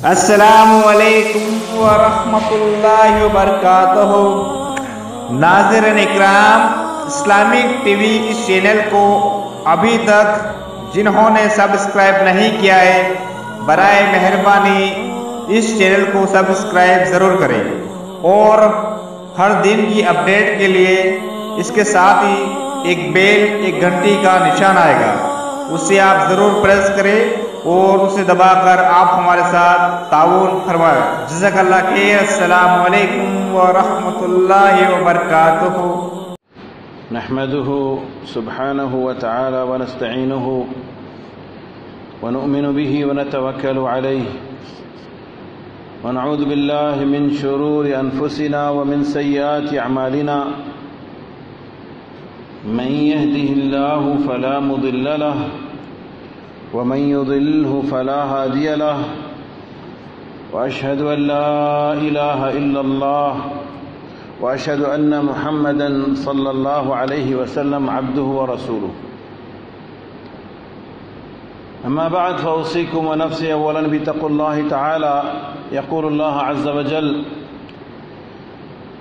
السلام علیکم ورحمۃ اللہ وبرکاتہ ناظرین اکرام اسلامک ٹی وی اس چینل کو ابھی تک جنہوں نے سبسکرائب نہیں کیا ہے برائے مہربانی اس چینل کو سبسکرائب ضرور کریں اور ہر دن کی اپڈیٹ کے لیے اس کے ساتھ ہی ایک بیل ایک گھنٹی کا نشان آئے گا اسے آپ ضرور پریس کریں اور اسے دبا کر آپ ہمارے ساتھ تعاون فرمائیں جزاک اللہ خیر، السلام علیکم ورحمۃ اللہ وبرکاتہ۔ نحمده سبحانه وتعالى ونستعينه ونؤمن به ونتوكل عليه ونعوذ بالله من شرور أنفسنا ومن سيئات أعمالنا من يهده الله فلا مضل له ومن يضله فلا هادي له وأشهد أن لا إله إلا الله وأشهد أن محمدا صلى الله عليه وسلم عبده ورسوله. أما بعد فأوصيكم ونفسي اولا بتقوى الله تعالى. يقول الله عز وجل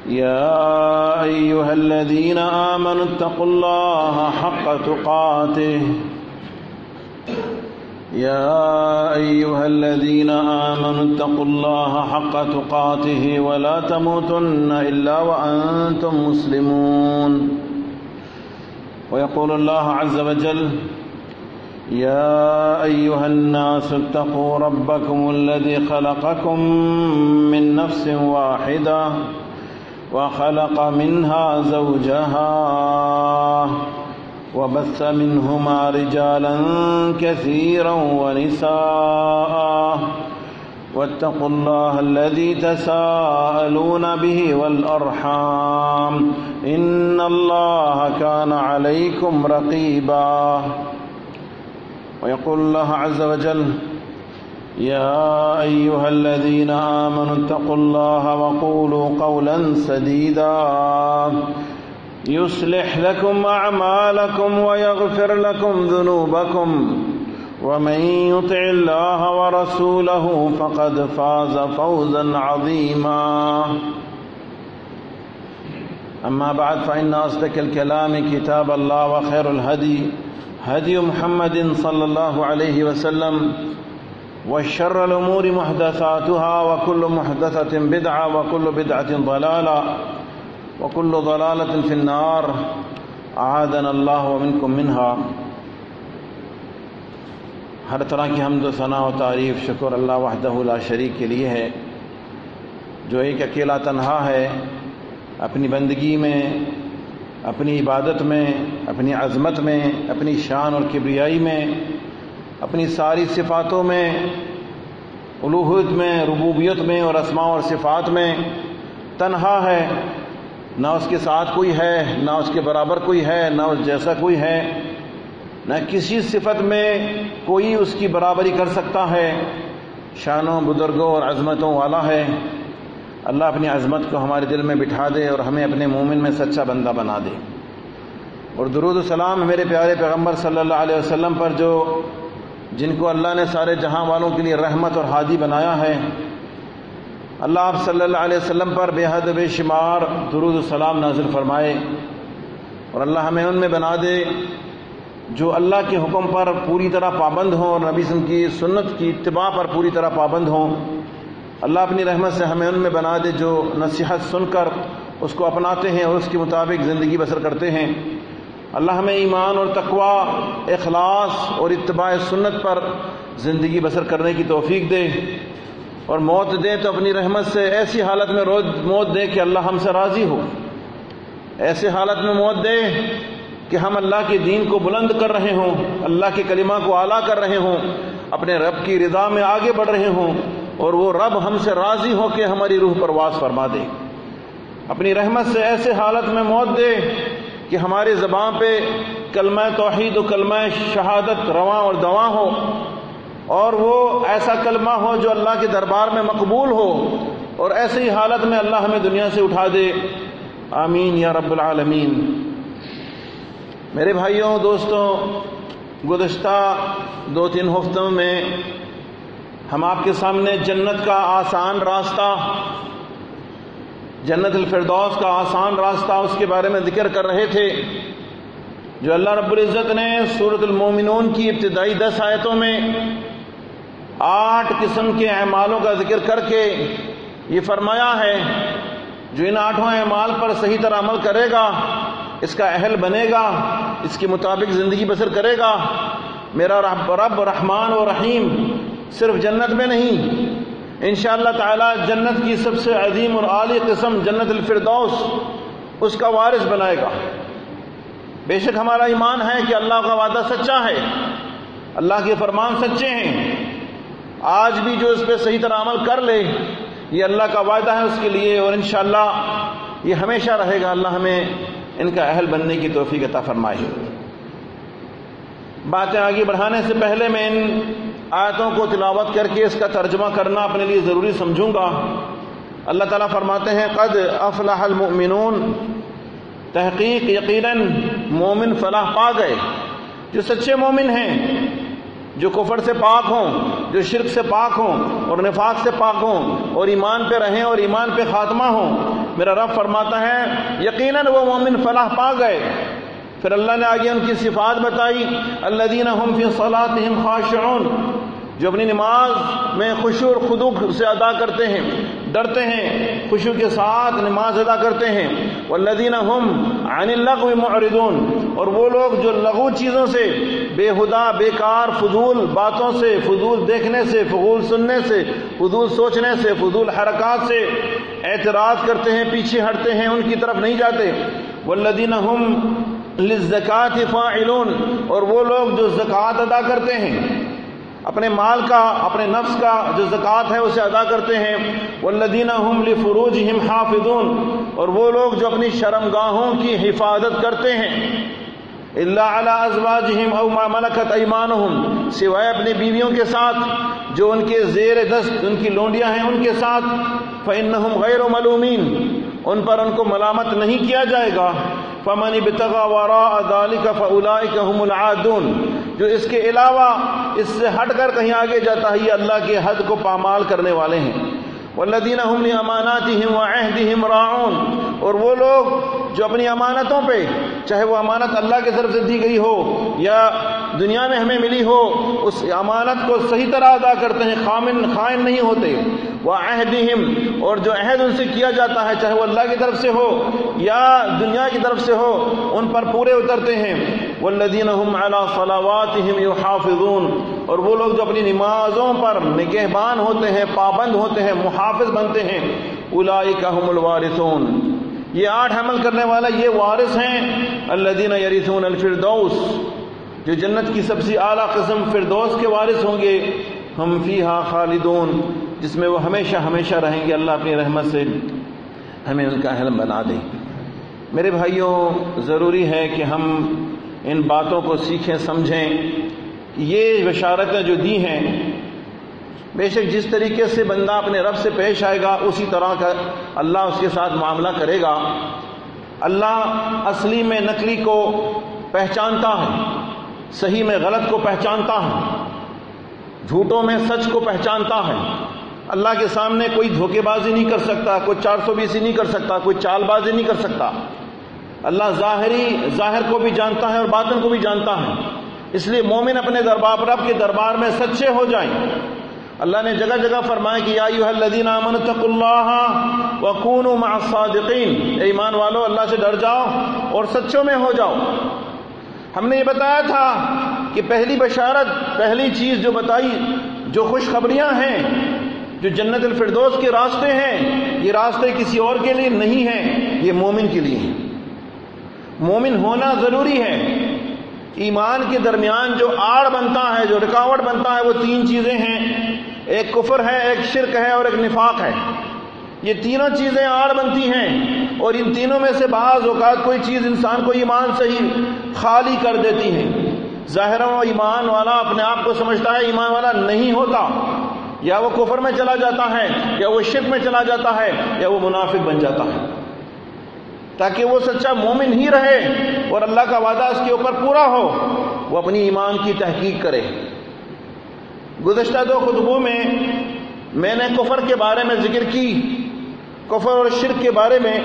يا أيها الذين آمنوا اتقوا الله حق تقاته. يا أيها الذين آمنوا اتقوا الله حق تقاته ولا تموتن إلا وأنتم مسلمون. ويقول الله عز وجل يا أيها الناس اتقوا ربكم الذي خلقكم من نفس واحدة وخلق منها زوجها. وبث منهما رجالا كثيرا ونساء. واتقوا الله الذي تساءلون به والأرحام. إن الله كان عليكم رقيبا. ويقول الله عز وجل يا أيها الذين آمنوا اتقوا الله وقولوا قولا سديدا. يصلح لكم أعمالكم ويغفر لكم ذنوبكم. ومن يطع الله ورسوله فقد فاز فوزا عظيما. أما بعد فإن أصدق الكلام كتاب الله وخير الهدي هدي محمد صلى الله عليه وسلم والشر الأمور محدثاتها وكل محدثة بدعة وكل بدعة ضلالة. وكل ضلالة في النار. أعاذنا الله ومنكم منها. ہر طرح کی حمد و ثناء و تعریف، شکر اللہ وحدہ لا شریک کے لیے ہے، جو ایک اکیلا تنہا ہے، اپنی بندگی میں، اپنی عبادت میں، اپنی عظمت میں، اپنی شان اور کبریائی میں، اپنی ساری صفاتوں میں الوحیت میں، ربوبیت میں اور اسماء اور صفات میں تنہا ہے نہ اس کے ساتھ کوئی ہے، نہ اس کے برابر کوئی ہے، نہ اس جیسا کوئی ہے۔ نہ کسی صفت میں کوئی اس کی برابری کر سکتا ہے۔ شانوں، بزرگوں اور عظمتوں والا ہے۔ اللہ اپنی عظمت کو ہمارے دل میں بٹھا دے اور ہمیں اپنے مومن میں سچا بندہ بنا دے۔ اور درود السلام میرے پیارے پیغمبر صلی اللہ علیہ وسلم پر جو جن کو اللہ نے سارے جہاں والوں کے لیے رحمت اور ہادی بنایا ہے۔ اللہ آپ صلی اللہ علیہ وسلم پر بے حد بے شمار درود السلام نازل فرمائے اور اللہ ہمیں ان میں بنا دے جو اللہ کے حکم پر پوری طرح پابند ہوں اور نبی سم کی سنت کی اتباع پر پوری طرح پابند ہوں اللہ اپنی رحمت سے ہمیں ان میں بنا دے جو نصیحت سن کر اس کو اپناتے ہیں اور اس کے مطابق زندگی بسر کرتے ہیں اللہ ہمیں ایمان اور تقوا اخلاص اور اتباع سنت پر زندگی بسر کرنے کی توفیق دے اور موت دے تو اپنی رحمت سے ایسی حالت میں روز موت دے کہ اللہ ہم سے راضی ہو۔ ایسے حالت میں موت دے کہ ہم اللہ کے دین کو بلند کر رہے ہوں، اللہ کے کلمہ کو اعلیٰ کر رہے ہوں، اپنے رب کی رضا میں آگے بڑھ رہے ہوں اور وہ رب ہم سے راضی ہو کے ہماری روح پرواز فرما دے۔ اپنی رحمت سے ایسے حالت میں موت دے کہ ہمارے زبان پہ کلمہ توحید و کلمہ شہادت رواں اور دواں ہو اور وہ ایسا کلمہ ہو جو اللہ کے دربار میں مقبول ہو اور ایسی حالت میں اللہ ہمیں دنیا سے اٹھا دے۔ آمین یا رب العالمین۔ میرے بھائیوں، دوستوں، گزشتہ دو تین ہفتوں میں ہم آپ کے سامنے جنت کا آسان راستہ، جنت الفردوس کا آسان راستہ اس کے بارے میں ذکر کر رہے تھے، جو اللہ رب العزت نے صورت المومنون کی ابتدائی دس آیتوں میں آٹھ قسم کے اعمالوں کا ذکر کر کے یہ فرمایا ہے، جو ان آٹھوں اعمال پر صحیح طرح عمل کرے گا، اس کا اہل بنے گا، اس کے مطابق زندگی بسر کرے گا۔ میرا رب رب رحمان و رحیم صرف جنت میں نہیں، انشاءاللہ تعالی جنت کی سب سے عظیم اور عالی قسم جنت الفردوس اس کا وارث بنائے گا۔ بے شک ہمارا ایمان ہے کہ اللہ کا وعدہ سچا ہے، اللہ کے فرمان سچے ہیں۔ آج بھی جو اس پہ صحیح طرح عمل کر لے، یہ اللہ کا وعدہ ہے اس کے لیے اور انشاءاللہ یہ ہمیشہ رہے گا۔ اللہ ہمیں ان کا اہل بننے کی توفیق عطا فرمائے۔ باتیں آگے بڑھانے سے پہلے میں ان آیتوں کو تلاوت کر کے اس کا ترجمہ کرنا اپنے لیے ضروری سمجھوں گا۔ اللہ تعالیٰ فرماتے ہیں، قد افلاح المؤمنون۔ تحقیق یقیناً مومن فلاح پا گئے۔ جو سچے مومن ہیں جو کفر سے پاک ہوں، جو شرک سے پاک ہوں اور نفاق سے پاک ہوں اور ایمان پہ رہیں اور ایمان پہ خاتمہ ہوں، میرا رب فرماتا ہے، یقیناً وہ مومن فلاح پا گئے۔ پھر اللہ نے آگے ان کی صفات بتائی اللہ دین فی صلاتہم خاشعون، جو اپنی نماز میں خوشی اور خدو سے ادا کرتے ہیں۔ ڈرتے ہیں خوشو کے ساتھ نماز ادا کرتے ہیں۔ والذین ہم عن اللغو معرضون اور وہ لوگ جو لغو چیزوں سے بے ہدا بیکار فضول باتوں سے، فضول دیکھنے سے، فضول سننے سے، فضول سوچنے سے، فضول حرکات سے اعتراض کرتے ہیں، پیچھے ہٹتے ہیں، ان کی طرف نہیں جاتے۔ والذین ہم للزکاة فاعلون اور وہ لوگ جو زکوٰۃ ادا کرتے ہیں اپنے مال کا، اپنے نفس کا جو زکوٰۃ ہے اسے ادا کرتے ہیں۔ والذین هم لفروجهم حافظون۔ اور وہ لوگ جو اپنی شرمگاہوں کی حفاظت کرتے ہیں۔ اللہ علی ازواجہم او ما ملکت ایمانہم سوائے اپنی بیویوں کے ساتھ، جو ان کے زیر دست ان کی لونڈیاں ہیں، ان کے ساتھ۔ فإنہم غیر ملومین ان پر ان کو ملامت نہیں کیا جائے گا۔ فمن ابتغى وراء ذلك فاولئك هم العادون۔ جو اس کے علاوہ اس سے ہٹ کر کہیں آگے جاتا ہے، یہ اللہ کے حد کو پامال کرنے والے ہیں۔ والذین هم لاماناتهم وعهدهم راعون۔ اور وہ لوگ جو اپنی امانتوں پہ، چاہے وہ امانت اللہ کی طرف سے دی گئی ہو یا دنیا میں ہمیں ملی ہو، اس امانت کو صحیح طرح ادا کرتے ہیں، خامن، خائن نہیں ہوتے۔ وہ عہدہم اور جو عہد ان سے کیا جاتا ہے، چاہے وہ اللہ کی طرف سے ہو یا دنیا کی طرف سے ہو، ان پر پورے اترتے ہیں۔ والذین هم علی صلواتهم یحافظون اور وہ لوگ جو اپنی نمازوں پر نگہبان ہوتے ہیں، پابند ہوتے ہیں، محافظ بنتے ہیں اولئک هم الوارثون۔ یہ آٹھ عمل کرنے والا یہ وارث ہیں۔ الذین یرثون الفردوس۔ جو جنت کی سب سے اعلیٰ قسم فردوس کے وارث ہوں گے۔ ہم فیہا خالدون۔ جس میں وہ ہمیشہ ہمیشہ رہیں گے۔ اللہ اپنی رحمت سے ہمیں ان کا حلم بنا دیں میرے بھائیوں، ضروری ہے کہ ہم ان باتوں کو سیکھیں، سمجھیں۔ یہ بشارتیں جو دی ہیں، بے شک جس طریقے سے بندہ اپنے رب سے پیش آئے گا، اسی طرح کا اللہ اس کے ساتھ معاملہ کرے گا۔ اللہ اصلی میں نقلی کو پہچانتا ہے، صحیح میں غلط کو پہچانتا ہے، جھوٹوں میں سچ کو پہچانتا ہے۔ اللہ کے سامنے کوئی دھوکے بازی نہیں کر سکتا، کوئی چار سو بیسی نہیں کر سکتا، کوئی چال بازی نہیں کر سکتا۔ اللہ ظاہری ظاہر کو بھی جانتا ہے اور باطن کو بھی جانتا ہے۔ اس لیے مومن اپنے دربار رب کے دربار میں سچے ہو جائیں۔ اللہ نے جگہ جگہ فرمایا کہ یا الذین آمنوا اللہ وکونوا مع الصادقین۔ اے ایمان والو، اللہ سے ڈر جاؤ اور سچوں میں ہو جاؤ۔ ہم نے یہ بتایا تھا کہ پہلی بشارت، پہلی چیز جو بتائی، جو خوشخبریاں ہیں، جو جنت الفردوس کے راستے ہیں، یہ راستے کسی اور کے لیے نہیں ہیں، یہ مومن کے لیے ہیں۔ مومن ہونا ضروری ہے۔ ایمان کے درمیان جو آڑ بنتا ہے، جو رکاوٹ بنتا ہے، وہ تین چیزیں ہیں۔ ایک کفر ہے، ایک شرک ہے اور ایک نفاق ہے۔ یہ تینوں چیزیں آڑ بنتی ہیں اور ان تینوں میں سے بعض اوقات کوئی چیز انسان کو ایمان سے ہی خالی کر دیتی ہے۔ ظاہر و ایمان والا اپنے آپ کو سمجھتا ہے، ایمان والا نہیں ہوتا۔ یا وہ کفر میں چلا جاتا ہے، یا وہ شرک میں چلا جاتا ہے، یا وہ منافق بن جاتا ہے۔ تاکہ وہ سچا مومن ہی رہے اور اللہ کا وعدہ اس کے اوپر پورا ہو۔ وہ اپنی ایمان کی تحقیق کرے۔ گزشتہ دو خطبوں میں میں نے کفر کے بارے میں ذکر کی۔ کفر اور شرک کے بارے میں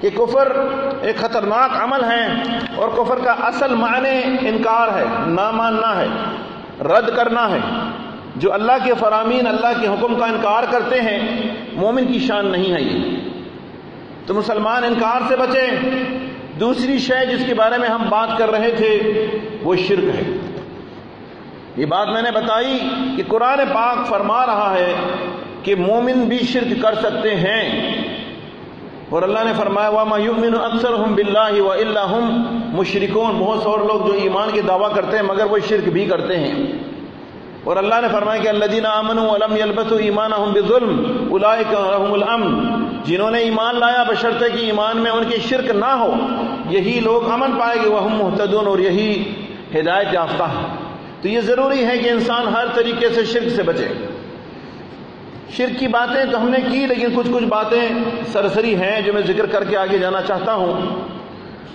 کہ کفر ایک خطرناک عمل ہے اور کفر کا اصل معنی انکار ہے، نہ ماننا ہے، رد کرنا ہے۔ جو اللہ کے فرامین، اللہ کے حکم کا انکار کرتے ہیں، مومن کی شان نہیں ہے یہ۔ تو مسلمان انکار سے بچیں۔ دوسری شے جس کے بارے میں ہم بات کر رہے تھے، وہ شرک ہے۔ یہ بات میں نے بتائی کہ قرآن پاک فرما رہا ہے کہ مومن بھی شرک کر سکتے ہیں۔ اور اللہ نے فرمایا، وما یؤمن اکثرهم بالله والا هم مشرکون بہت سارے لوگ جو ایمان کے دعویٰ کرتے ہیں، مگر وہ شرک بھی کرتے ہیں۔ اور اللہ نے فرمایا کہ الذين امنوا ولم يلبسوا ایمانهم بظلم الامن۔ جنہوں نے ایمان لایا، بشرطے کہ ایمان میں ان کی شرک نہ ہو۔ یہی لوگ امن پائے گے وہ محتدون اور یہی ہدایت یافتہ۔ ہیں تو یہ ضروری ہے کہ انسان ہر طریقے سے شرک سے بچے۔ شرک کی باتیں تو ہم نے کی، لیکن کچھ کچھ باتیں سرسری ہیں جو میں ذکر کر کے آگے جانا چاہتا ہوں۔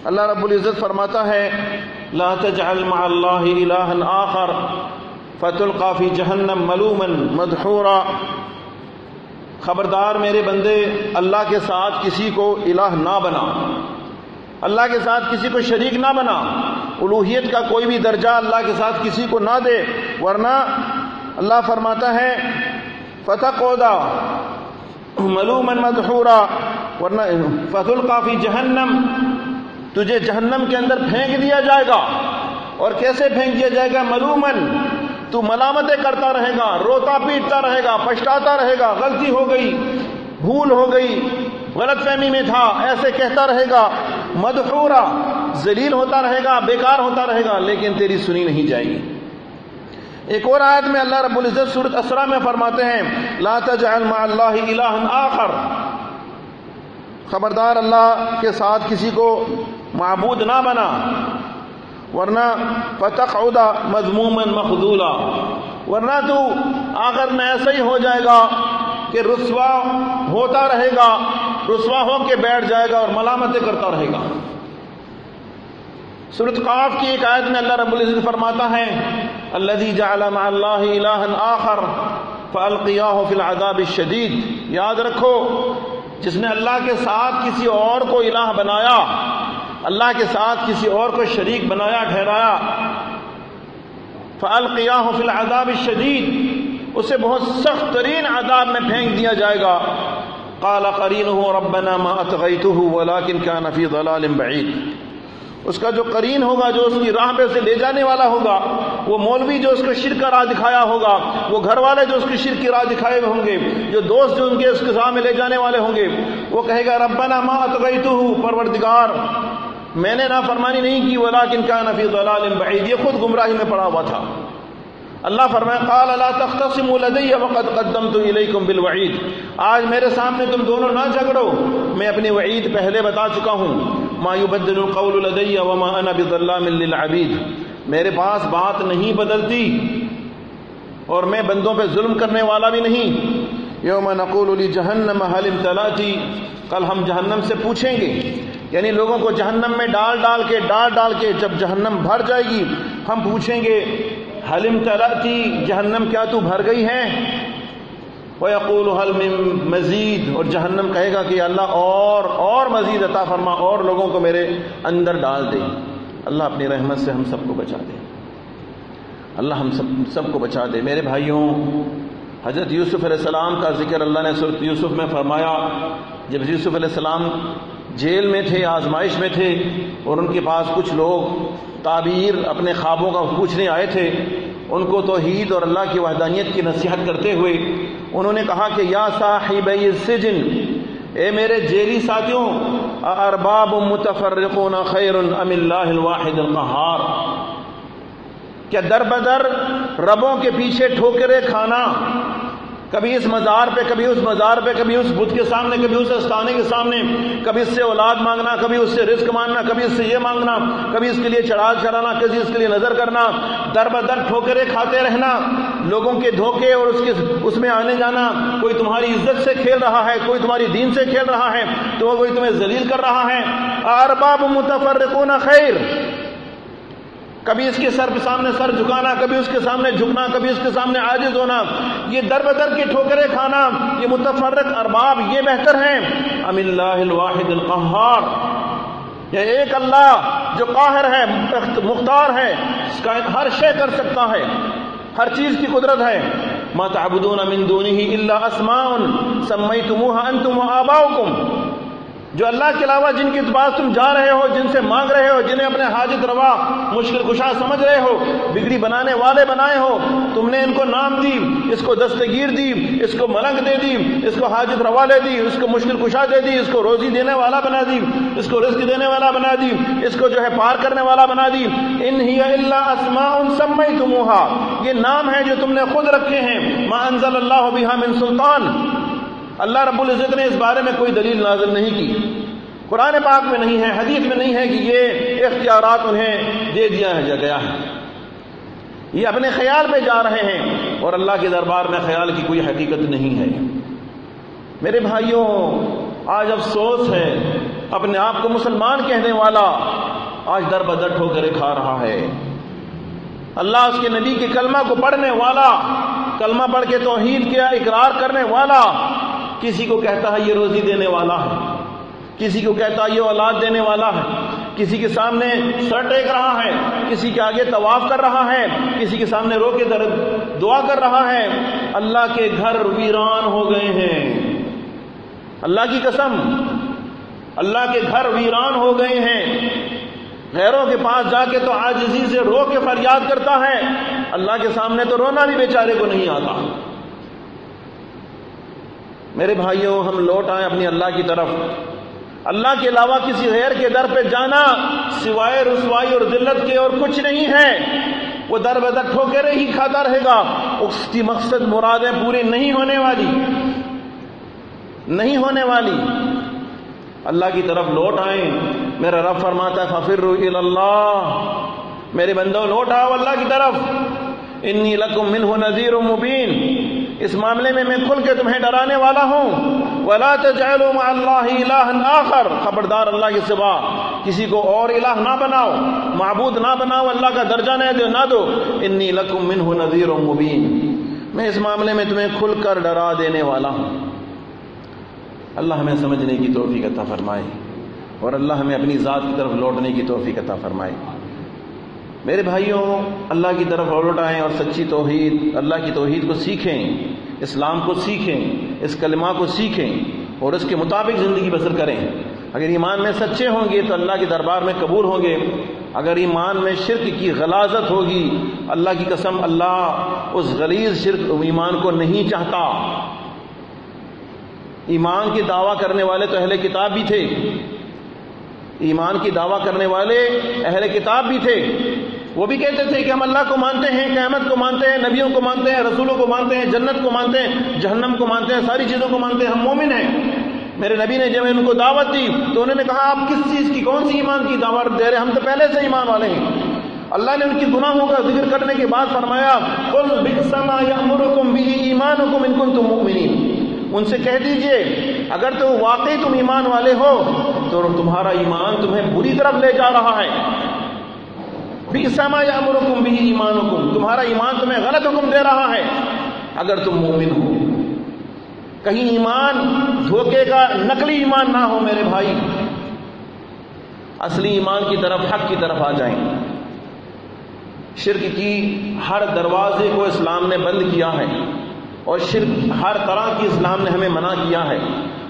اللہ رب العزت فرماتا ہے، لا تجعل مع اللہ آخر۔ فتلقى في جہنم ملوما مدحورا۔ خبردار میرے بندے، اللہ کے ساتھ کسی کو الہ نہ بنا۔ اللہ کے ساتھ کسی کو شریک نہ بنا۔ الوحیت کا کوئی بھی درجہ اللہ کے ساتھ کسی کو نہ دے۔ ورنہ اللہ فرماتا ہے فتح کودا ملومن مدحورا۔ ورنہ فتح کافی جہنم تجھے جہنم کے اندر پھینک دیا جائے گا۔ اور کیسے پھینک دیا جائے گا؟ ملومن تو ملامتیں کرتا رہے گا، روتا پیٹتا رہے گا، پچھتاتا رہے گا، غلطی ہو گئی، بھول ہو گئی، غلط فہمی میں تھا، ایسے کہتا رہے گا مدحورا ذلیل ہوتا رہے گا، بیکار ہوتا رہے گا، لیکن تیری سنی نہیں جائے گی۔ ایک اور آیت میں اللہ رب العزت سورت اسرا میں فرماتے ہیں، لا تجعل مع اللہ الہ آخر۔ خبردار اللہ کے ساتھ کسی کو معبود نہ بنا۔ ورنہ فتقعد مذموما مخذولا۔ ورنہ تو آخر میں ایسا ہی ہو جائے گا کہ رسوا ہوتا رہے گا، رسوا ہو کے بیٹھ جائے گا اور ملامتیں کرتا رہے گا۔ سورت قاف کی ایک آیت میں اللہ رب العزت فرماتا ہے الذي جعل مع الله الها آخر فالقياه في العذاب الشديد یاد رکھو، جس نے اللہ کے ساتھ کسی اور کو الہ بنایا اللہ کے ساتھ کسی اور کو شریک بنایا، ٹھہرایا۔ فالقياه في العذاب الشديد۔ اسے بہت سخت ترین عذاب میں پھینک دیا جائے گا۔ قال قرينه ربنا ما اطغيته ولكن كان في ضلال بعيد۔ اس کا جو قرین ہوگا، جو اس کی راہ پہ سے لے جانے والا ہوگا، وہ مولوی جو اس کو شرک کا راہ دکھایا ہوگا، وہ گھر والے جو اس کی شرک کی راہ دکھائے ہوں گے، جو دوست جو ان کے اس کے راہ میں لے جانے والے ہوں گے، وہ کہے گا، ربنا ما اتغیتہ پروردگار۔ میں نے نافرمانی نہیں کی، ولیکن کان فی ضلال بعید۔ یہ خود گمراہی میں پڑا ہوا تھا۔ اللہ فرمائے، قال، لا تختصموا لدي وقد قدمت اليكم بالوعید آج میرے سامنے تم دونوں نہ جھگڑو۔ میں اپنی وعید پہلے بتا چکا ہوں۔ ما يبدل القول لدي وما انا بظلام للعبید میرے پاس بات نہیں بدلتی اور میں بندوں پہ ظلم کرنے والا بھی نہیں۔ یوم نقول لجہنم، هل امتلاتی کل ہم جہنم سے پوچھیں گے۔ یعنی لوگوں کو جہنم میں ڈال ڈال کے ڈال ڈال کے جب جہنم بھر جائے گی، ہم پوچھیں گے حلم تلاتی جہنم کیا تو بھر گئی ہے وَيَقُولُ هَلْ مِن مزید اور جہنم کہے گا کہ اللہ اور اور مزید عطا فرما، اور لوگوں کو میرے اندر ڈال دے۔ اللہ اپنی رحمت سے ہم سب کو بچا دے۔ اللہ ہم سب سب کو بچا دے۔ میرے بھائیوں، حضرت یوسف علیہ السلام کا ذکر اللہ نے یوسف میں فرمایا، جب یوسف علیہ السلام جیل میں تھے، آزمائش میں تھے، اور ان کے پاس کچھ لوگ تعبیر اپنے خوابوں کا پوچھنے آئے تھے۔ ان کو توحید اور اللہ کی وحدانیت کی نصیحت کرتے ہوئے انہوں نے کہا کہ، یا صاحب السجن، اے میرے جیلی ساتھیوں ارباب متفرقون خیر ام اللہ الواحد القہار؟ کیا در بدر ربوں کے پیچھے ٹھوکرے کھانا کبھی اس مزار پہ، کبھی اس مزار پہ، کبھی اس بدھ کے سامنے، کبھی اس استانے کے سامنے، کبھی اس سے اولاد مانگنا، کبھی اس سے رزق مانگنا، کبھی اس سے یہ مانگنا، کبھی اس کے لیے چڑھا چڑھانا، کبھی اس کے لیے نظر کرنا، در بدر ٹھوکرے کھاتے رہنا، لوگوں کے دھوکے اور اس کے اس میں آنے جانا، کوئی تمہاری عزت سے کھیل رہا ہے، کوئی تمہاری دین سے کھیل رہا ہے، تو کوئی تمہیں ذلیل کر رہا ہے۔ ارباب متفرقون خیر۔ کبھی اس کے سر سامنے سر جھکانا، کبھی اس کے سامنے جھکنا، کبھی اس کے سامنے عاجز ہونا، یہ در بدر کی ٹھوکرے کھانا، یہ متفرق ارباب یہ بہتر ہیں۔ ام اللہ الواحد القہار، یہ ایک اللہ جو قاہر ہے، مختار ہے، اس کا ہر شے کر سکتا ہے، ہر چیز کی قدرت ہے۔ ما تعبدون من دونه الا اسماء سميتموها انتم واباؤكم جو اللہ کے علاوہ جن کے پاس تم جا رہے ہو، جن سے مانگ رہے ہو، جنہیں اپنے حاجت روا، مشکل کشا سمجھ رہے ہو، بگڑی بنانے والے بنائے ہو، تم نے ان کو نام دی، اس کو دستگیر دی، اس کو ملنگ دے دی، اس کو حاجت روا لے دی، اس کو مشکل کشا دے دی، اس کو روزی دینے والا بنا دی، اس کو رزق دینے والا بنا دی، اس کو جو ہے پار کرنے والا بنا دی۔ ان ہی اللہ اسماء سميتموها یہ نام ہے جو تم نے خود رکھے ہیں۔ ما انزل اللہ بها من سلطان۔ اللہ رب العزت نے اس بارے میں کوئی دلیل نازل نہیں کی۔ قرآن پاک میں نہیں ہے، حدیث میں نہیں ہے کہ یہ اختیارات انہیں دے دیا ہے گیا ہے۔ یہ اپنے خیال پہ جا رہے ہیں اور اللہ کے دربار میں خیال کی کوئی حقیقت نہیں ہے۔ میرے بھائیوں، آج افسوس ہے، اپنے آپ کو مسلمان کہنے والا آج در بدر ہو کر کھا رہا ہے۔ اللہ اس کے نبی کے کلمہ کو پڑھنے والا، کلمہ پڑھ کے توحید کیا، اقرار کرنے والا کسی کو کہتا ہے یہ روزی دینے والا ہے، کسی کو کہتا ہے یہ اولاد دینے والا ہے، کسی کے سامنے سر ٹیک رہا ہے، کسی کے آگے طواف کر رہا ہے، کسی کے سامنے رو کے در دعا کر رہا ہے، اللہ کے گھر ویران ہو گئے ہیں۔ اللہ کی قسم، اللہ کے گھر ویران ہو گئے ہیں۔ غیروں کے پاس جا کے تو آجزی سے رو کے فریاد کرتا ہے، اللہ کے سامنے تو رونا بھی بیچارے کو نہیں آتا۔ میرے بھائیوں، ہم لوٹ آئے اپنی اللہ کی طرف۔ اللہ کے علاوہ کسی غیر کے در پہ جانا سوائے رسوائی اور ذلت کے اور کچھ نہیں ہے۔ وہ در بدر ٹھوکرے ہی کھاتا رہے گا۔ اس کی مقصد مرادیں پوری نہیں ہونے والی۔ نہیں ہونے والی۔ اللہ کی طرف لوٹ آئیں۔ میرا رب فرماتا ہے ففر اللہ میرے بندوں لوٹ آؤ اللہ کی طرف۔ انی لکم منہ نذیر مبین۔ اس معاملے میں میں کھل کے تمہیں ڈرانے والا ہوں۔ ولا تجعلوا مع اللہ الہ آخر۔ خبردار اللہ کے سوا، کسی کو اور الہ نہ بناؤ، معبود نہ بناؤ، اللہ کا درجہ نہ دو نہ دو۔ انی لکم منہ نذیر مبین۔ میں اس معاملے میں تمہیں کھل کر ڈرا دینے والا ہوں۔ اللہ ہمیں سمجھنے کی توفیق عطا فرمائے اور اللہ ہمیں اپنی ذات کی طرف لوٹنے کی توفیق عطا فرمائے۔ میرے بھائیوں، اللہ کی طرف لوٹ آئیں اور سچی توحید، اللہ کی توحید کو سیکھیں، اسلام کو سیکھیں، اس کلمہ کو سیکھیں اور اس کے مطابق زندگی بسر کریں۔ اگر ایمان میں سچے ہوں گے تو اللہ کے دربار میں قبول ہوں گے۔ اگر ایمان میں شرک کی غلازت ہوگی، اللہ کی قسم اللہ اس غلیظ شرک، ایمان کو نہیں چاہتا۔ ایمان کی دعویٰ کرنے والے تو اہل کتاب بھی تھے۔ ایمان کی دعویٰ کرنے والے اہل کتاب بھی تھے۔ وہ بھی کہتے تھے کہ ہم اللہ کو مانتے ہیں، قیامت کو مانتے ہیں، نبیوں کو مانتے ہیں، رسولوں کو مانتے ہیں، جنت کو مانتے ہیں، جہنم کو مانتے ہیں، ساری چیزوں کو مانتے ہیں، ہم مومن ہیں۔ میرے نبی نے جب ان کو دعوت دی تو انہوں نے کہا، آپ کس چیز کی، کون سی ایمان کی دعوت دے رہے ہم تو پہلے سے ایمان والے ہیں۔ اللہ نے ان کی گناہوں کا ذکر کرنے کے بعد فرمایا ان سے کہہ دیجیے، اگر تو واقعی تم ایمان والے ہو، تو تمہارا ایمان تمہیں بری طرف لے جا رہا ہے۔ سما یا مرکم بھی ایمان حکم تمہارا ایمان تمہیں غلط حکم دے رہا ہے۔ اگر تم مومن ہو، کہیں ایمان دھوکے کا، نقلی ایمان نہ ہو میرے بھائی، اصلی ایمان کی طرف، حق کی طرف آ جائیں۔ شرک کی ہر دروازے کو اسلام نے بند کیا ہے اور شرک ہر طرح کی اسلام نے ہمیں منع کیا ہے۔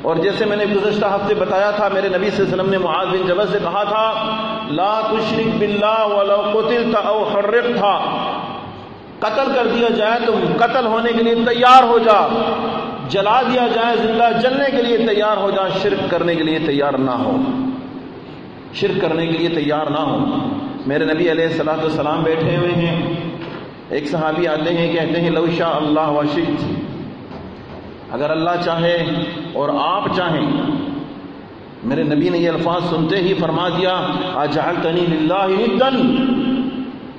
اور جیسے میں نے گزشتہ ہفتے بتایا تھا، میرے نبی صلی اللہ علیہ وسلم نے معاذ بن جبل سے کہا تھا لا تشرک باللہ ولو قتلت او حرقت تھا قتل کر دیا جائے تو قتل ہونے کے لیے تیار ہو جا۔ جلا دیا جائے زندہ جلنے کے لیے تیار ہو جا۔ شرک کرنے کے لیے تیار نہ ہو۔ شرک کرنے کے لیے تیار نہ ہو۔ میرے نبی علیہ السلاۃ السلام بیٹھے ہوئے ہیں۔ ایک صحابی آتے ہیں، کہتے ہیں، لو شاء اللہ وشت اگر اللہ چاہے اور آپ چاہیں میرے نبی نے یہ الفاظ سنتے ہی فرما دیا اجعلتنی للہ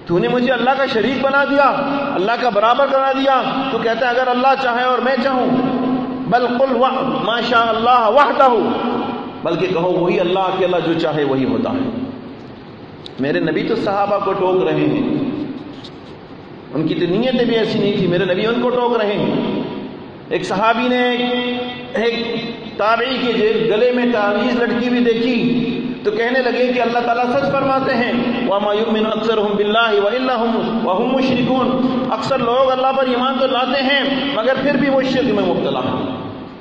تو نے مجھے اللہ کا شریک بنا دیا، اللہ کا برابر بنا دیا۔ تو کہتا ہے، اگر اللہ چاہے اور میں چاہوں۔ بل قل ما شاء اللہ وحدہ۔ بلکہ کہو، وہی اللہ اکیلا جو چاہے وہی ہوتا ہے۔ میرے نبی تو صحابہ کو ٹوک رہے ہیں۔ ان کی تو نیتیں بھی ایسی نہیں تھی میرے نبی ان کو ٹوک رہے ہیں۔ ایک صحابی نے ایک تابعی کے گلے میں تعویذ لڑکی بھی دیکھی تو کہنے لگے کہ اللہ تعالیٰ سچ فرماتے ہیں۔ وَمَا يُؤْمِنُ أَكْثَرُهُمْ بِاللَّهِ وَإِلَّا هُمْ وَهُمْ مُشْرِكُونَ۔ اکثر لوگ اللہ پر ایمان تو لاتے ہیں، مگر پھر بھی وہ شرک میں مبتلا ہیں۔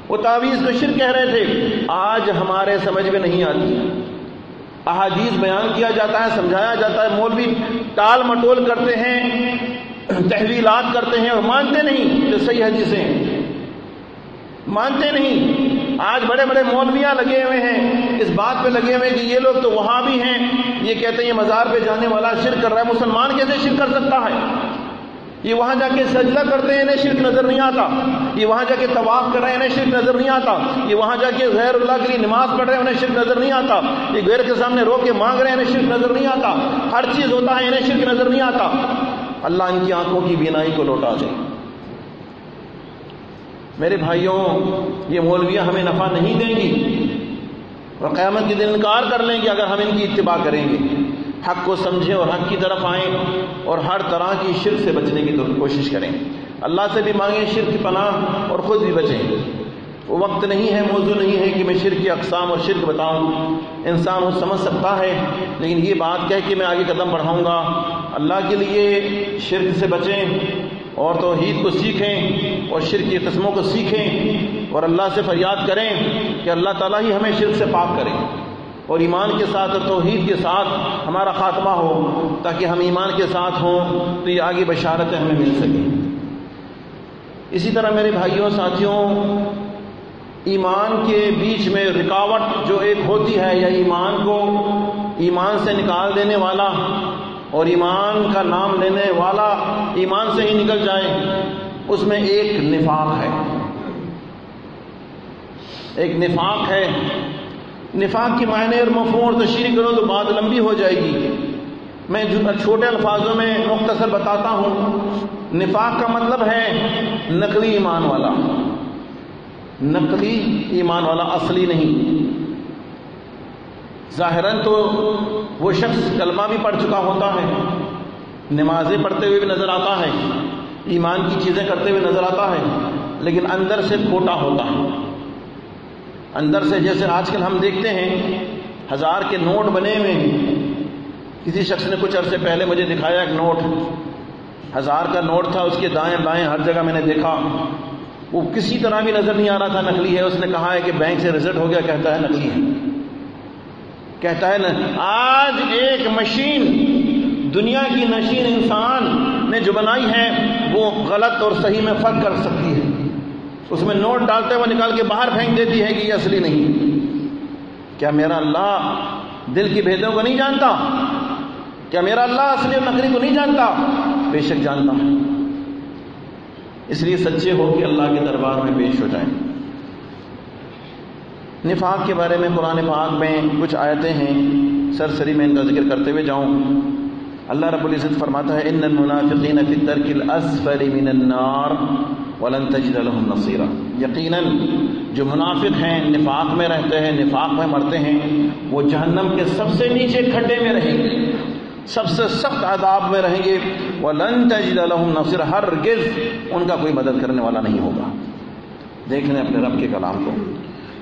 وہ تعویذ تو شرک کہہ رہے تھے۔ آج ہمارے سمجھ میں نہیں آتی۔ احادیث بیان کیا جاتا ہے، سمجھایا جاتا ہے۔ مولوی ٹال مٹول کرتے ہیں، تحویلات کرتے ہیں اور مانتے نہیں۔ جو صحیح حدیثیں مانتے نہیں۔ آج بڑے بڑے مولویاں لگے ہوئے ہیں، اس بات پہ لگے ہوئے کہ یہ لوگ تو وہاں بھی ہیں۔ یہ کہتے ہیں یہ مزار پہ جانے والا شرک کر رہا ہے۔ مسلمان کیسے شرک کر سکتا ہے؟ یہ وہاں جا کے سجدہ کرتے ہیں، انہیں شرک نظر نہیں آتا۔ یہ وہاں جا کے طواف کر رہے ہیں، انہیں شرک نظر نہیں آتا۔ یہ وہاں جا کے غیر اللہ کے لیے نماز پڑھ رہے ہیں، انہیں شرک نظر نہیں آتا۔ یہ غیر کے سامنے رو کے مانگ رہے ہیں، انہیں شرک نظر نہیں آتا۔ ہر چیز ہوتا ہے، انہیں شرک نظر نہیں آتا۔ اللہ ان کی آنکھوں کی بینائی کو لوٹا دے۔ میرے بھائیوں، یہ مولویاں ہمیں نفع نہیں دیں گی۔ اور قیامت کے دن انکار کر لیں گے اگر ہم ان کی اتباع کریں گے۔ حق کو سمجھیں اور حق کی طرف آئیں اور ہر طرح کی شرک سے بچنے کی کوشش کریں۔ اللہ سے بھی مانگیں شرک کی پناہ اور خود بھی بچیں۔ وہ وقت نہیں ہے، موضوع نہیں ہے کہ میں شرک کی اقسام اور شرک بتاؤں۔ انسان وہ سمجھ سکتا ہے، لیکن یہ بات کہہ کہ میں آگے قدم بڑھاؤں گا۔ اللہ کے لیے شرک سے بچیں۔ اور توحید کو سیکھیں اور شرک کی قسموں کو سیکھیں اور اللہ سے فریاد کریں کہ اللہ تعالیٰ ہی ہمیں شرک سے پاک کرے اور ایمان کے ساتھ اور توحید کے ساتھ ہمارا خاتمہ ہو تاکہ ہم ایمان کے ساتھ ہوں تو یہ آگے بشارتیں ہمیں مل سکیں۔ اسی طرح میرے بھائیوں، ساتھیوں، ایمان کے بیچ میں رکاوٹ جو ایک ہوتی ہے یا ایمان کو ایمان سے نکال دینے والا اور ایمان کا نام لینے والا ایمان سے ہی نکل جائے، اس میں ایک نفاق ہے۔ ایک نفاق ہے۔ نفاق کی معنی اور مفہوم تشریح کرو تو بات لمبی ہو جائے گی۔ میں چھوٹے الفاظوں میں مختصر بتاتا ہوں۔ نفاق کا مطلب ہے نقلی ایمان والا۔ نقلی ایمان والا اصلی نہیں۔ ظاہراً تو وہ شخص کلمہ بھی پڑھ چکا ہوتا ہے، نمازیں پڑھتے ہوئے بھی نظر آتا ہے، ایمان کی چیزیں کرتے ہوئے نظر آتا ہے، لیکن اندر سے کھوٹا ہوتا ہے۔ اندر سے جیسے آج کل ہم دیکھتے ہیں، ہزار کے نوٹ بنے ہوئے ہیں۔ کسی شخص نے کچھ عرصے پہلے مجھے دکھایا ایک نوٹ، ہزار کا نوٹ تھا، اس کے دائیں بائیں ہر جگہ میں نے دیکھا۔ وہ کسی طرح بھی نظر نہیں آ رہا تھا، نقلی ہے۔ اس نے کہا ہے کہ بینک سے ریزلٹ ہو گیا، کہتا ہے نقلی ہے۔ کہتا ہے نا، آج ایک مشین، دنیا کی نشین انسان نے جو بنائی ہے، وہ غلط اور صحیح میں فرق کر سکتی ہے۔ اس میں نوٹ ڈالتے ہوئے نکال کے باہر پھینک دیتی ہے کہ یہ اصلی نہیں۔ کیا میرا اللہ دل کی بھیدوں کو نہیں جانتا؟ کیا میرا اللہ اصلی اور نقلی کو نہیں جانتا؟ بے شک جانتا۔ اس لیے سچے ہو کہ اللہ کے دربار میں پیش ہو جائیں۔ نفاق کے بارے میں قرآن پاک میں کچھ آیتیں ہیں سرسری میں ان کا ذکر کرتے ہوئے جاؤں۔ اللہ رب العزت فرماتا ہے ان المنافقین فی الدرک الاسفل من النار ولن تجد لهم نصیرا یقینا جو منافق ہیں، نفاق میں رہتے ہیں، نفاق میں مرتے ہیں، وہ جہنم کے سب سے نیچے کھڈے میں رہیں گے، سب سے سخت عذاب میں رہیں گے۔ ولن تجد لهم نصیرا ہرگز ان کا کوئی مدد کرنے والا نہیں ہوگا۔ دیکھ لیں اپنے رب کے کلام کو۔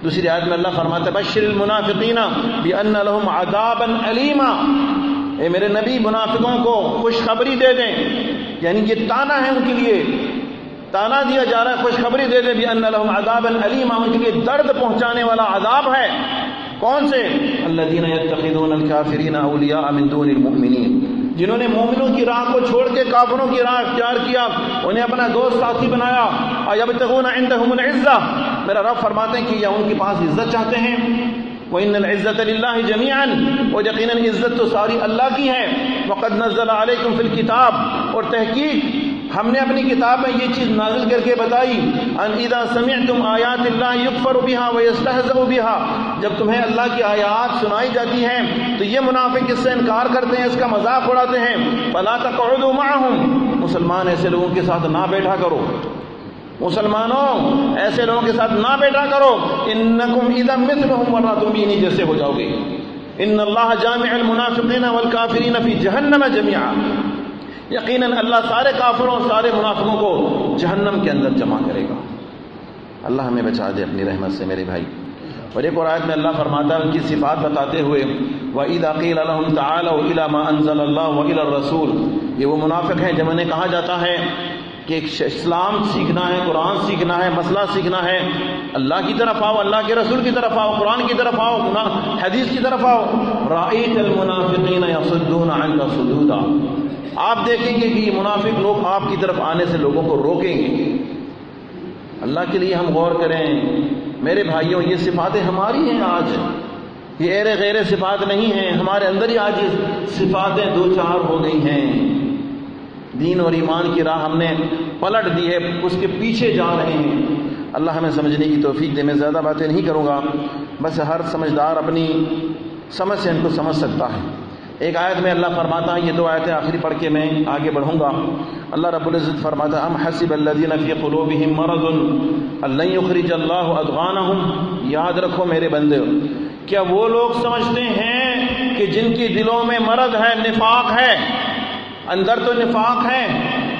دوسری آیت میں اللہ فرماتا بشر المنافقین بان لهم عذابا الیما اے میرے نبی، منافقوں کو خوشخبری دے دیں یعنی یہ تانا ہے ان کے لیے، تانا دیا جا رہا ہے، خوشخبری دے دیں بان لهم عذابا الیما ان کے لیے درد پہنچانے والا عذاب ہے۔ کون سے؟ الذين يتخذون الكافرين اولیاء من دون المؤمنین۔ جنہوں نے مومنوں کی راہ کو چھوڑ کے کافروں کی راہ اختیار کیا، انہیں اپنا دوست ساتھی بنایا۔ اور جب تک العزہ۔ میرا رب فرماتے ہیں کہ یا ان کے پاس عزت چاہتے ہیں۔ وہ ان العزت اللہ جمیان وہ یقیناً عزت تو ساری اللہ کی ہے۔ وقد نزل علیکم فی الکتاب اور تحقیق ہم نے اپنی کتاب میں یہ چیز نازل کر کے بتائی، ان اذا سمعتم آیات اللہ یکفر بها ويستهزئ بها جب تمہیں اللہ کی آیات سنائی جاتی ہیں، تو یہ منافق اس سے انکار کرتے ہیں، اس کا مذاق اڑاتے ہیں۔ فلا تقعدوا معهم، مسلمان ایسے لوگوں کے ساتھ نہ بیٹھا کرو۔ مسلمانوں، ایسے لوگوں کے ساتھ نہ بیٹھا کرو۔ انکم اذا مثلهم ورا تم بھی نہیں جیسے ہو جاؤ گے۔ ان اللہ جامع المنافقین والکافرین فی جہنم جميعا یقیناً اللہ سارے کافروں سارے منافقوں کو جہنم کے اندر جمع کرے گا۔ اللہ ہمیں بچا دے اپنی رحمت سے، میرے بھائی۔ اور ایک اور آیت میں اللہ فرماتا ہے، ان کی صفات بتاتے ہوئے، وَإِذَا قِيلَ لَهُمْ تَعَالَوْا إِلَى مَا أَنزَلَ اللَّهُ وَإِلَى الرَّسُولِ یہ وہ منافق ہیں جب انہیں کہا جاتا ہے کہ اسلام سیکھنا ہے، قرآن سیکھنا ہے، مسئلہ سیکھنا ہے۔ اللہ کی طرف آؤ، اللہ کے رسول کی طرف آؤ، قرآن کی طرف آؤ، حدیث کی طرف آؤ۔ رائت المنافقین یصدون عنک صدودا۔ آپ دیکھیں گے کہ یہ منافق لوگ آپ کی طرف آنے سے لوگوں کو روکیں گے۔ اللہ کے لیے ہم غور کریں، میرے بھائیوں، یہ صفاتیں ہماری ہیں آج۔ یہ ایرے غیر صفات نہیں ہیں۔ ہمارے اندر ہی آج یہ صفاتیں دو چار ہو گئی ہیں۔ دین اور ایمان کی راہ ہم نے پلٹ دی ہے، اس کے پیچھے جا رہے ہیں۔ اللہ ہمیں سمجھنے کی توفیق دے، میں زیادہ باتیں نہیں کروں گا۔ بس ہر سمجھدار اپنی سمجھ سے ان کو سمجھ سکتا ہے۔ ایک آیت میں اللہ فرماتا ہے، یہ دو آیتیں آخری پڑھ کے میں آگے بڑھوں گا۔ اللہ رب العزت فرماتا ام حسب الذين فی قلوبہم مرض؟ اللہ یخرج اللہ ادغانہم۔ یاد رکھو میرے بندے، کیا وہ لوگ سمجھتے ہیں کہ جن کی دلوں میں مرض ہے، نفاق ہے؟ اندر تو نفاق ہے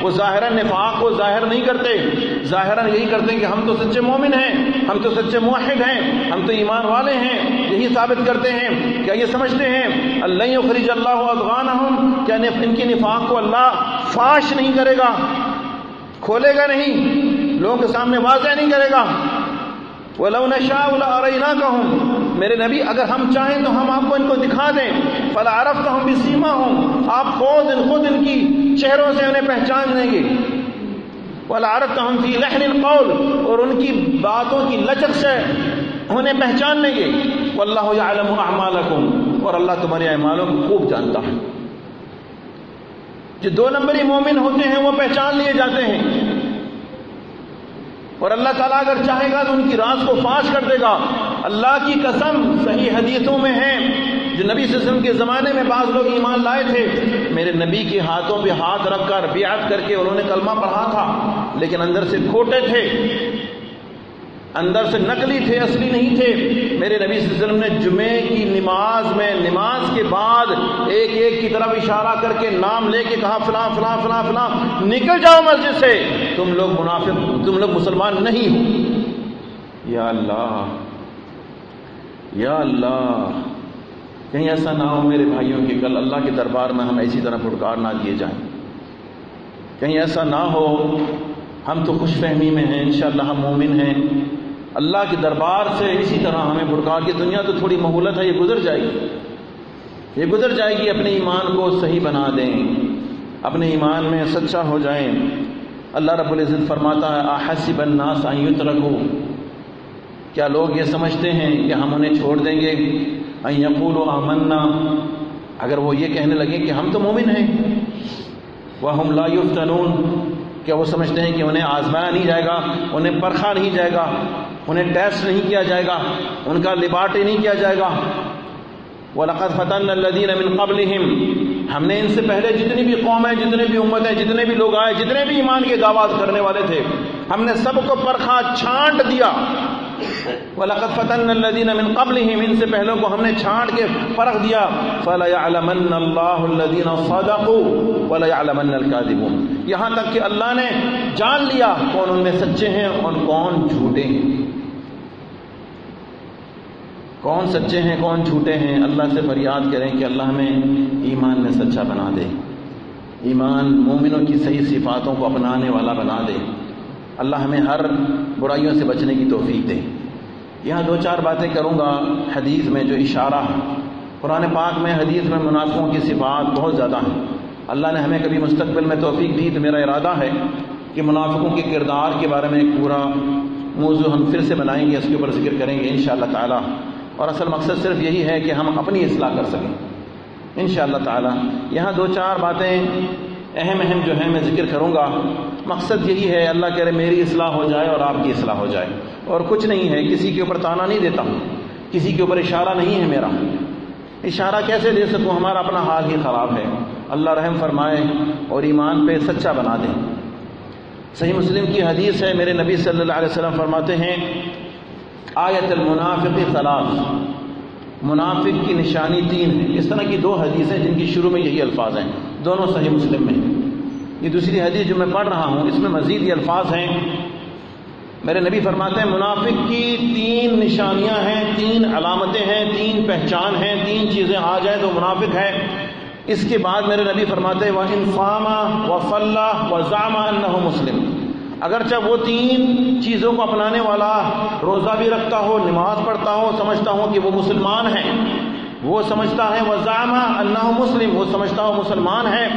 وہ ظاہر نفاق کو ظاہر نہیں کرتے۔ ظاہر یہی کرتے ہیں کہ ہم تو سچے مومن ہیں، ہم تو سچے موحد ہیں، ہم تو ایمان والے ہیں۔ یہی ثابت کرتے ہیں۔ کیا یہ سمجھتے ہیں؟ اللہ خریج اللہ افغان ہوں کیا ان کی نفاق کو اللہ فاش نہیں کرے گا؟ کھولے گا نہیں۔ لوگوں کے سامنے واضح نہیں کرے گا۔ وہ لو نشا الا کہوں میرے نبی، اگر ہم چاہیں تو ہم آپ کو ان کو دکھا دیں۔ فلا عرف تو ہم بھی سیما ہوں آپ خود ان خود ان کی چہروں سے انہیں پہچان دیں گے۔ فلا عرف تو ہم فی لہن القول۔ اور ان کی باتوں کی لچک سے انہیں پہچان لیں گے۔ واللہ یعلم اعمالکم اور اللہ تمہارے اعمالوں کو خوب جانتا ہے۔ جو دو نمبری مومن ہوتے ہیں، وہ پہچان لیے جاتے ہیں۔ اور اللہ تعالیٰ اگر چاہے گا تو ان کی راز کو فاش کر دے گا۔ اللہ کی قسم صحیح حدیثوں میں ہے۔ جو نبی صلی اللہ علیہ وسلم کے زمانے میں بعض لوگ ایمان لائے تھے، میرے نبی کے ہاتھوں پہ ہاتھ رکھ کر بیعت کر کے انہوں نے کلمہ پڑھا تھا، لیکن اندر سے کھوٹے تھے۔ اندر سے نقلی تھے، اصلی نہیں تھے۔ میرے نبی صلی اللہ علیہ وسلم نے جمعے کی نماز میں، نماز کے بعد ایک ایک کی طرف اشارہ کر کے نام لے کے کہا، فلاں فلاں فلاں فلاں، نکل جاؤ مسجد سے۔ تم لوگ منافق، تم لوگ مسلمان نہیں ہو۔ یا اللہ یا اللہ، کہیں ایسا نہ ہو میرے بھائیوں کہ کل اللہ کے دربار میں ہم ایسی طرح پھٹکار نہ دیے جائیں۔ کہیں ایسا نہ ہو، ہم تو خوش فہمی میں ہیں، انشاءاللہ ہم مومن ہیں۔ اللہ کے دربار سے اسی طرح ہمیں پھٹکار کی دنیا تو تھوڑی مہولت ہے، یہ گزر جائے گی۔ یہ گزر جائے گی، اپنے ایمان کو صحیح بنا دیں۔ اپنے ایمان میں سچا ہو جائیں۔ اللہ رب العزت فرماتا ہے، آحسب الناس ان یترکو کیا لوگ یہ سمجھتے ہیں کہ ہم انہیں چھوڑ دیں گے؟ ان یقولوا آمنا۔ اگر وہ یہ کہنے لگے کہ ہم تو مومن ہیں۔ وہم لا یفتنون۔ کیا وہ سمجھتے ہیں کہ انہیں آزمایا نہیں جائے گا؟ انہیں پرکھا نہیں جائے گا؟ انہیں ٹیسٹ نہیں کیا جائے گا، ان کا لباٹے نہیں کیا جائے گا۔ وَلَقَدْ فَتَنَّ الَّذِينَ مِن قَبْلِهِمْ۔ ہم نے ان سے پہلے جتنی بھی قوم ہیں، جتنے بھی امت ہیں، جتنے بھی لوگ آئے، جتنے بھی ایمان کے دعوات کرنے والے تھے، ہم نے سب کو پرکھا چھانٹ دیا۔ وَلَقَدْ فَتَنَّ الَّذِينَ مِن قَبْلِهِمْ۔ ان سے پہلوں کو ہم نے چھانٹ کے فرق دیا۔ فَلَيَعْلَمَنَّ اللَّهُ الَّذِينَ صَدَقُوا وَلَيَعْلَمَنَّ الْكَاذِبُونَ۔ یہاں تک کہ اللہ نے جان لیا کون ان میں سچے ہیں اور کون جھوٹے ہیں۔ کون سچے ہیں، کون جھوٹے ہیں؟ اللہ سے فریاد کریں کہ اللہ ہمیں ایمان میں سچا بنا دے۔ ایمان مومنوں کی صحیح صفاتوں کو اپنانے والا بنا دے۔ اللہ ہمیں ہر برائیوں سے بچنے کی توفیق دے۔ یہاں دو چار باتیں کروں گا حدیث میں جو اشارہ ہے قرآن پاک میں حدیث میں منافقوں کی صفات بہت زیادہ ہیں۔ اللہ نے ہمیں کبھی مستقبل میں توفیق دی تو میرا ارادہ ہے کہ منافقوں کے کردار کے بارے میں ایک پورا موضوع ہم پھر سے بنائیں گے، اس کے اوپر ذکر کریں گے ان شاء اللہ تعالیٰ۔ اور اصل مقصد صرف یہی ہے کہ ہم اپنی اصلاح کر سکیں۔ ان شاء اللہ تعالیٰ، یہاں دو چار باتیں اہم اہم جو ہیں میں ذکر کروں گا۔ مقصد یہی ہے، اللہ کہہ رہے میری اصلاح ہو جائے اور آپ کی اصلاح ہو جائے۔ اور کچھ نہیں ہے، کسی کے اوپر تانا نہیں دیتا ہوں۔ کسی کے اوپر اشارہ نہیں ہے میرا۔ اشارہ کیسے دے سکوں؟ ہمارا اپنا حال ہی خراب ہے۔ اللہ رحم فرمائے اور ایمان پہ سچا بنا دے۔ صحیح مسلم کی حدیث ہے، میرے نبی صلی اللہ علیہ وسلم فرماتے ہیں آیت المنافق ثلاث۔ منافق کی نشانی تین ہے اس طرح کی دو حدیثیں جن کی شروع میں یہی الفاظ ہیں۔ دونوں صحیح مسلم میں یہ دوسری حدیث جو میں پڑھ رہا ہوں، اس میں مزید یہ الفاظ ہیں۔ میرے نبی فرماتے ہیں، منافق کی تین نشانیاں ہیں، تین علامتیں ہیں، تین پہچان ہیں، تین چیزیں آ جائیں تو منافق ہے۔ اس کے بعد میرے نبی فرماتے ہیں وہ انفامہ و فلاح و ضامہ مسلم۔ اگرچہ وہ تین چیزوں کو اپنانے والا روزہ بھی رکھتا ہو، نماز پڑھتا ہو، سمجھتا ہوں کہ وہ مسلمان ہیں۔ وہ سمجھتا ہے وہ اللہ مسلم، وہ سمجھتا ہو مسلمان ہے۔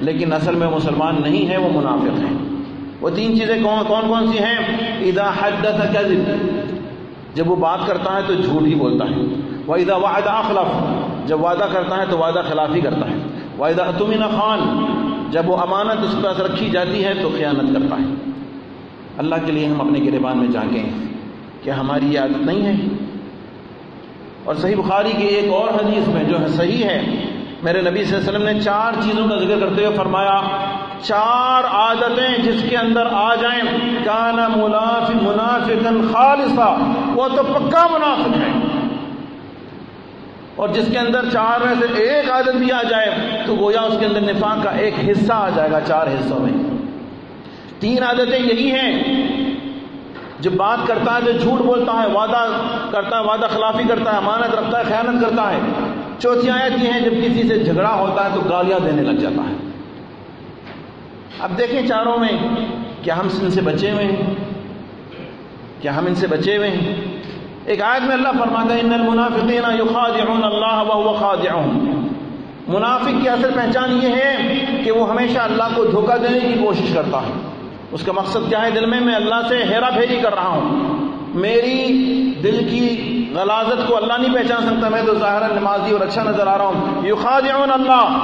لیکن اصل میں مسلمان نہیں ہے، وہ منافق ہیں۔ وہ تین چیزیں کون کون کون سی ہیں؟ ادا حدث کذب جب وہ بات کرتا ہے تو جھوٹ ہی بولتا ہے۔ وہ ادا وعدہ اخلف جب وعدہ کرتا ہے تو وعدہ خلافی کرتا ہے۔ وعدہ تمین خان۔ جب وہ امانت اس کے پاس رکھی جاتی ہے تو خیانت کرتا ہے۔ اللہ کے لیے ہم اپنے گربان میں جھانکیں کہ ہماری یہ عادت نہیں ہے۔ اور صحیح بخاری کی ایک اور حدیث میں جو ہے صحیح ہے، میرے نبی صلی اللہ علیہ وسلم نے چار چیزوں کا ذکر کرتے ہوئے فرمایا، چار عادتیں جس کے اندر آ جائیں۔ کانا منافق منافقن خالصہ وہ تو پکا منافق ہے۔ اور جس کے اندر چار میں سے ایک عادت بھی آ جائے، تو گویا اس کے اندر نفاق کا ایک حصہ آ جائے گا چار حصوں میں۔ تین عادتیں یہی ہیں۔ جب بات کرتا ہے تو جھوٹ بولتا ہے، وعدہ کرتا ہے، وعدہ خلافی کرتا ہے، امانت رکھتا ہے، خیانت کرتا ہے۔ چوتھی آیت یہ ہیں جب کسی سے جھگڑا ہوتا ہے تو گالیاں دینے لگ جاتا ہے۔ اب دیکھیں چاروں میں، کیا ہم ان سے بچے ہوئے ہیں؟ کیا ہم ان سے بچے ہوئے ہیں؟ ایک آیت میں اللہ فرماتا ہے، ان المنافقین یخادعون اللہ وهو خادعهم منافق کی اصل پہچان یہ ہے کہ وہ ہمیشہ اللہ کو دھوکہ دینے کی کوشش کرتا ہے۔ اس کا مقصد کیا ہے؟ دل میں میں اللہ سے ہیرا پھیری کر رہا ہوں۔ میری دل کی غلازت کو اللہ نہیں پہچان سکتا، میں تو ظاہر نمازی اور اچھا نظر آ رہا ہوں۔ یخادعون اللہ۔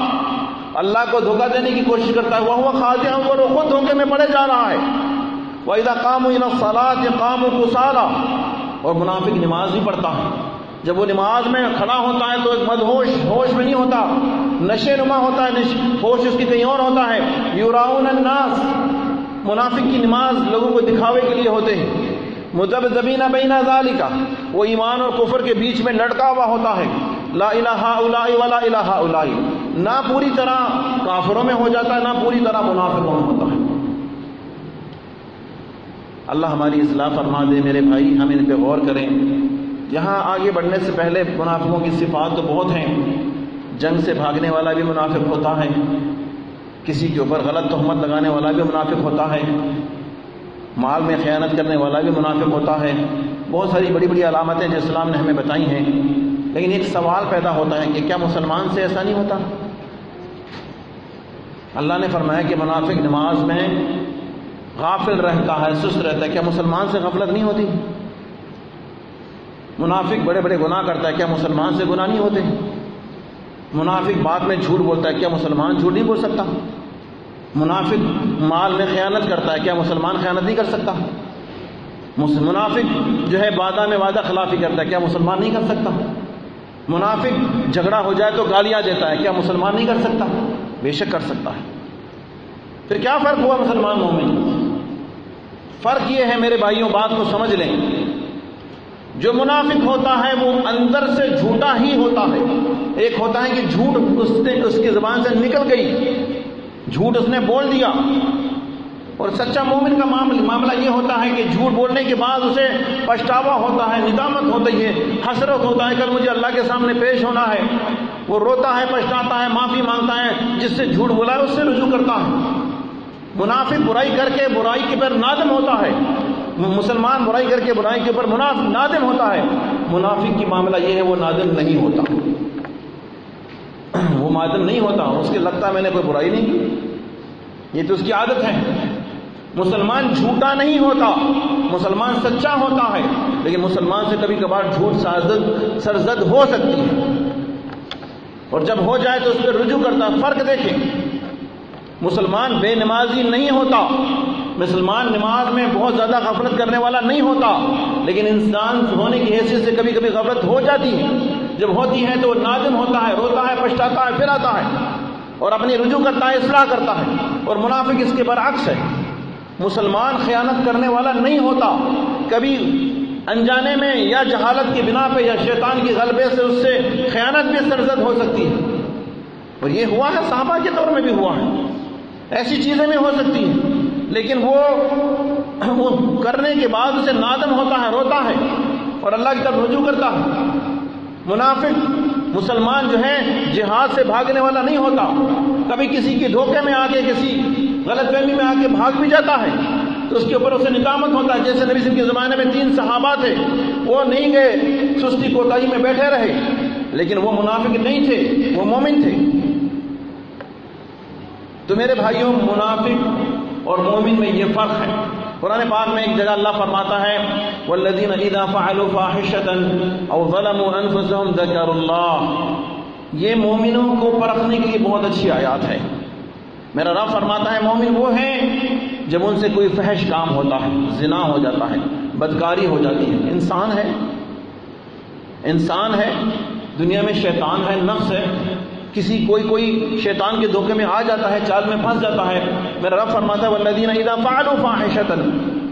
اللہ کو دھوکہ دینے کی کوشش کرتا ہے وہ خادع وہ خود دھوکے میں پڑے جا رہا ہے۔ وہ وَإِذَا قَامُوا إِلَى الصَّلَاةِ قَامُوا كُسَالَى۔ اور منافق نماز بھی پڑھتا ہے جب وہ نماز میں کھڑا ہوتا ہے تو ایک مدہوش ہوش میں نہیں ہوتا۔ نشے نما ہوتا ہے ہوش اس کی کہیں اور ہوتا ہے۔ یوراؤن الناس۔ منافق کی نماز لوگوں کو دکھاوے کے لیے ہوتے ہیں۔ مدب زبینہ بینا ذالکا وہ ایمان اور کفر کے بیچ میں لڑکا ہوا ہوتا ہے۔ لا الہ الا ولا الہ الا نہ پوری طرح کافروں میں ہو جاتا ہے، نہ پوری طرح منافقوں میں ہوتا ہے۔ اللہ ہماری اصلاح فرما دے میرے بھائی، ہم ان پہ غور کریں۔ یہاں آگے بڑھنے سے پہلے منافقوں کی صفات تو بہت ہیں۔ جنگ سے بھاگنے والا بھی منافق ہوتا ہے۔ کسی کے اوپر غلط تہمت لگانے والا بھی منافق ہوتا ہے، مال میں خیانت کرنے والا بھی منافق ہوتا ہے۔ بہت ساری بڑی بڑی علامتیں جو اسلام نے ہمیں بتائی ہیں۔ لیکن ایک سوال پیدا ہوتا ہے کہ کیا مسلمان سے ایسا نہیں ہوتا؟ اللہ نے فرمایا کہ منافق نماز میں غافل رہتا ہے، سست رہتا ہے۔ کیا مسلمان سے غفلت نہیں ہوتی؟ منافق بڑے بڑے گناہ کرتا ہے، کیا مسلمان سے گناہ نہیں ہوتے؟ منافق بات میں جھوٹ بولتا ہے، کیا مسلمان جھوٹ نہیں بول سکتا؟ منافق مال میں خیانت کرتا ہے، کیا مسلمان خیانت نہیں کر سکتا؟ منافق جو ہے وعدہ میں وعدہ خلافی کرتا ہے، کیا مسلمان نہیں کر سکتا؟ منافق جھگڑا ہو جائے تو گالیاں دیتا ہے، کیا مسلمان نہیں کر سکتا؟ بے شک کر سکتا ہے۔ پھر کیا فرق ہوا مسلمان مومن؟ فرق یہ ہے میرے بھائیوں، بات کو سمجھ لیں۔ جو منافق ہوتا ہے وہ اندر سے جھوٹا ہی ہوتا ہے۔ ایک ہوتا ہے کہ جھوٹ اس نے اس کی زبان سے نکل گئی۔ جھوٹ اس نے بول دیا۔ اور سچا مومن کا معاملہ یہ ہوتا ہے کہ جھوٹ بولنے کے بعد اسے پچھتاوا ہوتا ہے، ندامت ہوتی ہے، حسرت ہوتا ہے، کل مجھے اللہ کے سامنے پیش ہونا ہے۔ وہ روتا ہے، پچھتاتا ہے، معافی مانگتا ہے، جس سے جھوٹ بولا ہے، اس سے رجوع کرتا ہے۔ منافق برائی کر کے برائی کے پر نادم ہوتا ہے۔ مسلمان برائی کر کے برائی کے اوپر منافق نادم ہوتا ہے۔ منافق کی معاملہ یہ ہے وہ نادم نہیں ہوتا۔ وہ نادم نہیں ہوتا، اس کے لگتا میں نے کوئی برائی نہیں کی۔ یہ تو اس کی عادت ہے۔ مسلمان جھوٹا نہیں ہوتا، مسلمان سچا ہوتا ہے، لیکن مسلمان سے کبھی کبھار جھوٹ سازد، سرزد ہو سکتی ہے۔ اور جب ہو جائے تو اس پہ رجوع کرتا، فرق دیکھیں۔ مسلمان بے نمازی نہیں ہوتا۔ مسلمان نماز میں بہت زیادہ غفلت کرنے والا نہیں ہوتا، لیکن انسان ہونے کی حیثیت سے کبھی کبھی غفلت ہو جاتی ہے۔ جب ہوتی ہے تو وہ نادم ہوتا ہے، روتا ہے، پچھتاتا ہے پھر آتا ہے اور اپنی رجوع کرتا ہے، اصلاح کرتا ہے اور منافق اس کے برعکس ہے۔ مسلمان خیانت کرنے والا نہیں ہوتا۔ کبھی انجانے میں یا جہالت کی بنا پہ یا شیطان کی غلبے سے اس سے خیانت بھی سرزد ہو سکتی ہے۔ اور یہ ہوا ہے، صحابہ کے دور میں بھی ہوا ہے۔ ایسی چیزیں بھی ہو سکتی ہیں۔ لیکن وہ وہ کرنے کے بعد اسے نادم ہوتا ہے، روتا ہے اور اللہ کی طرف رجوع کرتا ہے۔ منافق، مسلمان جو ہے جہاد سے بھاگنے والا نہیں ہوتا۔ کبھی کسی کے دھوکے میں آ کے کسی غلط فہمی میں آ کے بھاگ بھی جاتا ہے۔ تو اس کے اوپر اسے نکامت ہوتا ہے۔ جیسے نبی کے زمانے میں تین صحابہ تھے، وہ نہیں گئے، سستی کوتاہی میں بیٹھے رہے۔ لیکن وہ منافق نہیں تھے، وہ مومن تھے۔ تو میرے بھائیوں، منافق اور مومن میں یہ فرق ہے۔ قرآن پاک میں ایک جگہ اللہ فرماتا ہے والذین اذا فعلوا فاحشتا او ظلموا انفسهم ذکروا اللہ یہ مومنوں کو پرکھنے کے لیے بہت اچھی آیات ہے۔ میرا رب فرماتا ہے، مومن وہ ہے جب ان سے کوئی فحش کام ہوتا ہے، زنا ہو جاتا ہے، بدکاری ہو جاتی ہے۔ انسان ہے۔ انسان ہے۔ دنیا میں شیطان ہے، نفس ہے۔ کسی کوئی کوئی شیطان کے دھوکے میں آ جاتا ہے، چال میں پھنس جاتا ہے۔ میرا رب فرماتا ہے والذین اذا فعلوا فاحشتا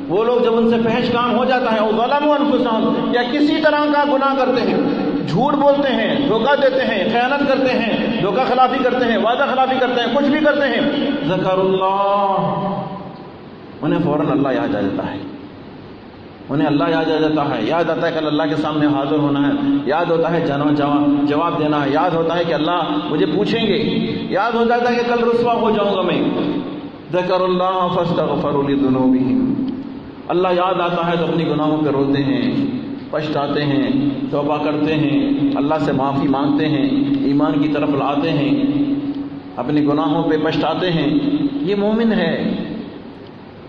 وہ لوگ جب ان سے فحش کام ہو جاتا ہے او ظلموا انفسهم یا کسی طرح کا گناہ کرتے ہیں، جھوٹ بولتے ہیں، دھوکہ دیتے ہیں، خیانت کرتے ہیں، دھوکہ خلافی کرتے ہیں، وعدہ خلافی کرتے ہیں، کچھ بھی کرتے ہیں۔ ذکر اللہ، انہیں فوراً اللہ یاد آ جاتا ہے۔ انہیں اللہ یاد آ جاتا ہے۔ یاد آتا ہے کل اللہ کے سامنے حاضر ہونا ہے۔ یاد ہوتا ہے جانو جواب جواب دینا ہے۔ یاد ہوتا ہے کہ اللہ مجھے پوچھیں گے۔ یاد ہو جاتا ہے کہ کل رسوا ہو جاؤں گا میں۔ ذکر اللہ فاستغفر لذنوبہم۔ اللہ یاد آتا ہے تو اپنی گناہوں پہ روتے ہیں، پچھتاتے ہیں، توبہ کرتے ہیں، اللہ سے معافی مانگتے ہیں، ایمان کی طرف لاتے ہیں، اپنی گناہوں پہ پچھتاتے ہیں۔ یہ مومن ہے۔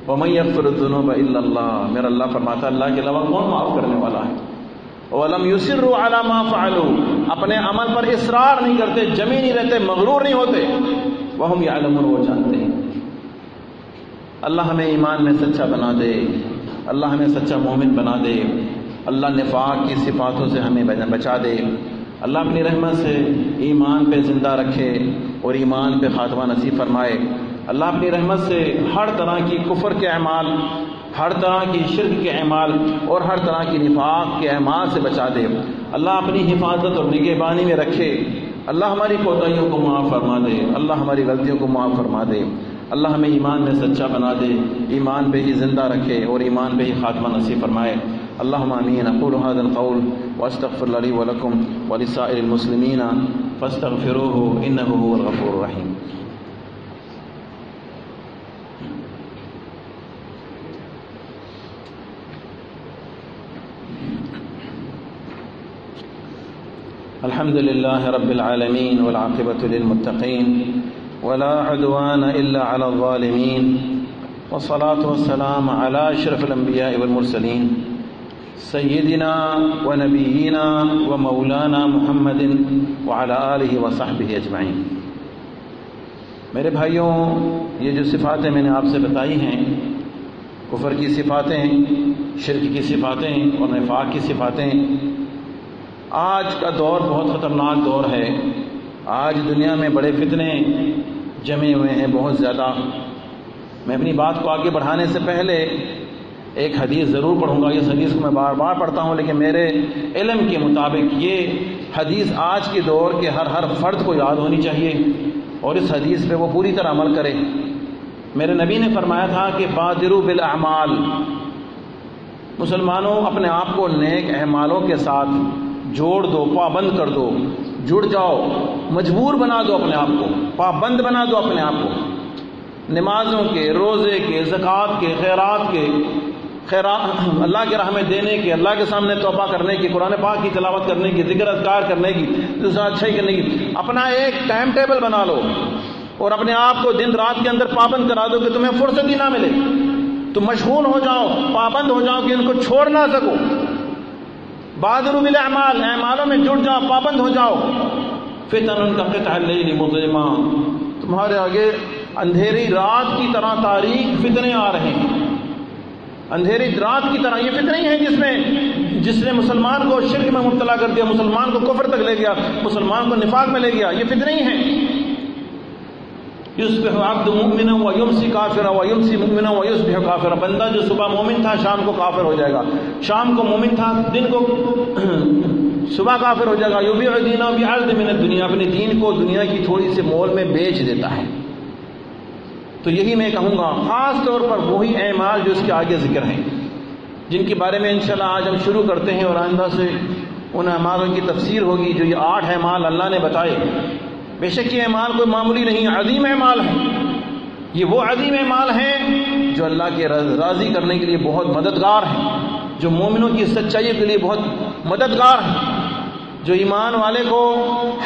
وَمَن يَغْفِرُ الذُّنُوبَ إِلَّا اللَّهُ، میرا اللہ فرماتا ہے، اللہ کے علاوہ کون معاف کرنے والا ہے؟ وَلَمْ يُسِرُّوا عَلَى مَا فَعَلُوا۔ اپنے عمل پر اصرار نہیں کرتے، جمی نہیں رہتے، مغرور نہیں ہوتے۔ وَهُمْ يَعْلَمُونَ، وہ جانتے ہیں۔ اللہ ہمیں ایمان میں سچا بنا دے۔ اللہ ہمیں سچا مومن بنا دے۔ اللہ نفاق کی صفاتوں سے ہمیں بچا دے۔ اللہ اپنی رحمت سے ایمان پہ زندہ رکھے اور ایمان پہ خاتمہ نصیب فرمائے۔ اللہ اپنی رحمت سے ہر طرح کی کفر کے اعمال، ہر طرح کی شرک کے اعمال اور ہر طرح کی نفاق کے اعمال سے بچا دے۔ اللہ اپنی حفاظت اور نگہبانی میں رکھے۔ اللہ ہماری کوتاہیوں کو معاف فرما دے۔ اللہ ہماری غلطیوں کو معاف فرما دے۔ اللہ ہمیں ایمان میں سچا بنا دے۔ ایمان پہ ہی زندہ رکھے اور ایمان پہ ہی خاتمہ نصیب فرمائے۔ اللهم امين اقول هذا القول واستغفر لي ولكم ولسائر المسلمين فاستغفروه انه هو الغفور الرحيم الحمد لله رب العالمين والعاقبة للمتقين ولا عدوان إلا على الظالمين والصلاة والسلام على أشرف الأنبياء والمرسلين سيدنا ونبينا ومولانا محمد وعلى آله وصحبه أجمعين میرے بھائیوں، یہ جو صفاتیں میں نے آپ سے بتائی ہیں، کفر کی صفاتیں، شرک کی صفاتیں اور نفاق کی صفاتیں آج کا دور بہت خطرناک دور ہے۔ آج دنیا میں بڑے فتنے جمے ہوئے ہیں بہت زیادہ۔ میں اپنی بات کو آگے بڑھانے سے پہلے ایک حدیث ضرور پڑھوں گا۔ اس حدیث کو میں بار بار پڑھتا ہوں، لیکن میرے علم کے مطابق یہ حدیث آج کے دور کے ہر ہر فرد کو یاد ہونی چاہیے اور اس حدیث پہ وہ پوری طرح عمل کرے۔ میرے نبی نے فرمایا تھا کہ بادرو بالاعمال۔ مسلمانوں اپنے آپ کو نیک اعمالوں کے ساتھ جوڑ دو، پابند کر دو، جڑ جاؤ، مجبور بنا دو اپنے آپ کو، پابند بنا دو اپنے آپ کو۔ نمازوں کے، روزے کے، زکوٰۃ کے، خیرات کے خیرات اللہ کے راہ میں دینے کے، اللہ کے سامنے توبہ کرنے کی، قرآن پاک کی تلاوت کرنے کی، ذکر اذکار کرنے کی، دوسرا اچھائی کرنے کی۔ اپنا ایک ٹائم ٹیبل بنا لو اور اپنے آپ کو دن رات کے اندر پابند کرا دو کہ تمہیں فرصت ہی نہ ملے۔ تم مشغول ہو جاؤ، پابند ہو جاؤ کہ ان کو چھوڑ نہ سکو۔ بادر بالاعمال اعمالوں میں جڑ جاؤ، پابند ہو جاؤ۔ فتن ان کا قطع اللیل مظلمہ تمہارے آگے اندھیری رات کی طرح تاریخ فتنے آ رہے ہیں۔ اندھیری رات کی طرح، یہ فتنے ہی ہیں جس میں، جس نے مسلمان کو شرک میں مبتلا کر دیا، مسلمان کو کفر تک لے گیا، مسلمان کو نفاق میں لے گیا، یہ فتنے ہی ہیں۔ یوسف عبد مؤمن و یمسی کافر و یمسی مؤمن و یوسف کافر بندہ جو صبح مومن تھا، شام کو کافر ہو جائے گا. شام کو مومن تھا، دن کو صبح کافر ہو جائے گا. یو بھی دینا بھی عرض من دنیا اپنے دین کو دنیا کی تھوڑی سی مول میں بیچ دیتا ہے. تو یہی میں کہوں گا، خاص طور پر وہی اعمال جو اس کے آگے ذکر ہیں، جن کے بارے میں انشاءاللہ آج ہم شروع کرتے ہیں اور آئندہ سے ان اعمالوں کی تفسیر ہوگی جو یہ آٹھ اعمال اللہ نے بتائے. بے شک یہ اعمال کوئی معمولی نہیں، عظیم اعمال ہیں۔ یہ وہ عظیم اعمال ہیں جو اللہ کے راضی کرنے کے لیے بہت مددگار ہیں، جو مومنوں کی سچائی کے لیے بہت مددگار ہیں، جو ایمان والے کو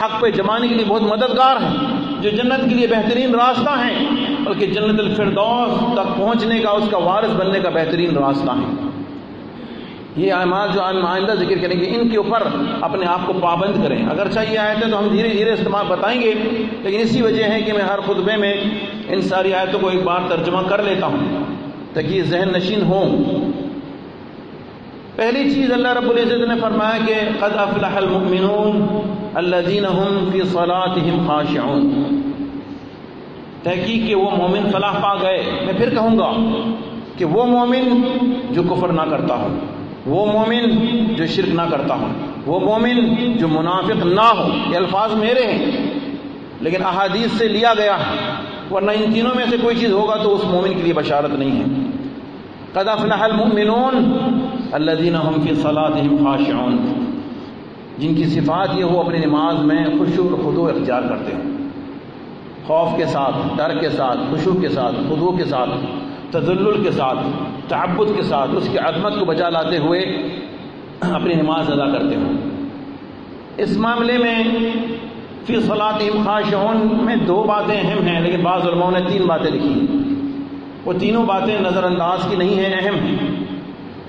حق پہ جمانے کے لیے بہت مددگار ہیں، جو جنت کے لیے بہترین راستہ ہیں، بلکہ جنت الفردوس تک پہنچنے کا، اس کا وارث بننے کا بہترین راستہ ہے یہ اعمال جو آئندہ ذکر کریں گے، ان کے اوپر اپنے آپ کو پابند کریں۔ اگر چاہیے آیتیں تو ہم دھیرے دھیرے استعمال بتائیں گے، لیکن اسی وجہ ہے کہ میں ہر خطبے میں ان ساری آیتوں کو ایک بار ترجمہ کر لیتا ہوں، تاکہ یہ ذہن نشین ہوں۔ پہلی چیز اللہ رب العزت نے فرمایا کہ قد افلح المؤمنون الذين هم في صلاتهم خاشعون۔ تحقیق کہ وہ مومن فلاح پا گئے، میں پھر کہوں گا کہ وہ مومن جو کفر نہ کرتا ہو۔ وہ مومن جو شرک نہ کرتا ہو وہ مومن جو منافق نہ ہو، یہ الفاظ میرے ہیں، لیکن احادیث سے لیا گیا ہے، ورنہ ان تینوں میں سے کوئی چیز ہوگا تو اس مومن کے لیے بشارت نہیں ہے۔ قد افلح المؤمنون الذين هم في صلاتهم خاشعون۔ جن کی صفات یہ ہو، اپنی نماز میں خوشو اور خضوع اختیار کرتے ہیں۔ خوف کے ساتھ، ڈر کے ساتھ خوشو کے ساتھ خضوع کے ساتھ، تذلل کے ساتھ تعبد کے ساتھ، اس کی عظمت کو بچا لاتے ہوئے اپنی نماز ادا کرتے ہوں۔ اس معاملے میں فی صلاتہم خاشعون میں دو باتیں اہم ہیں، لیکن بعض علماء نے تین باتیں لکھی ہیں۔ وہ تینوں باتیں نظر انداز کی نہیں ہیں، اہم ہیں۔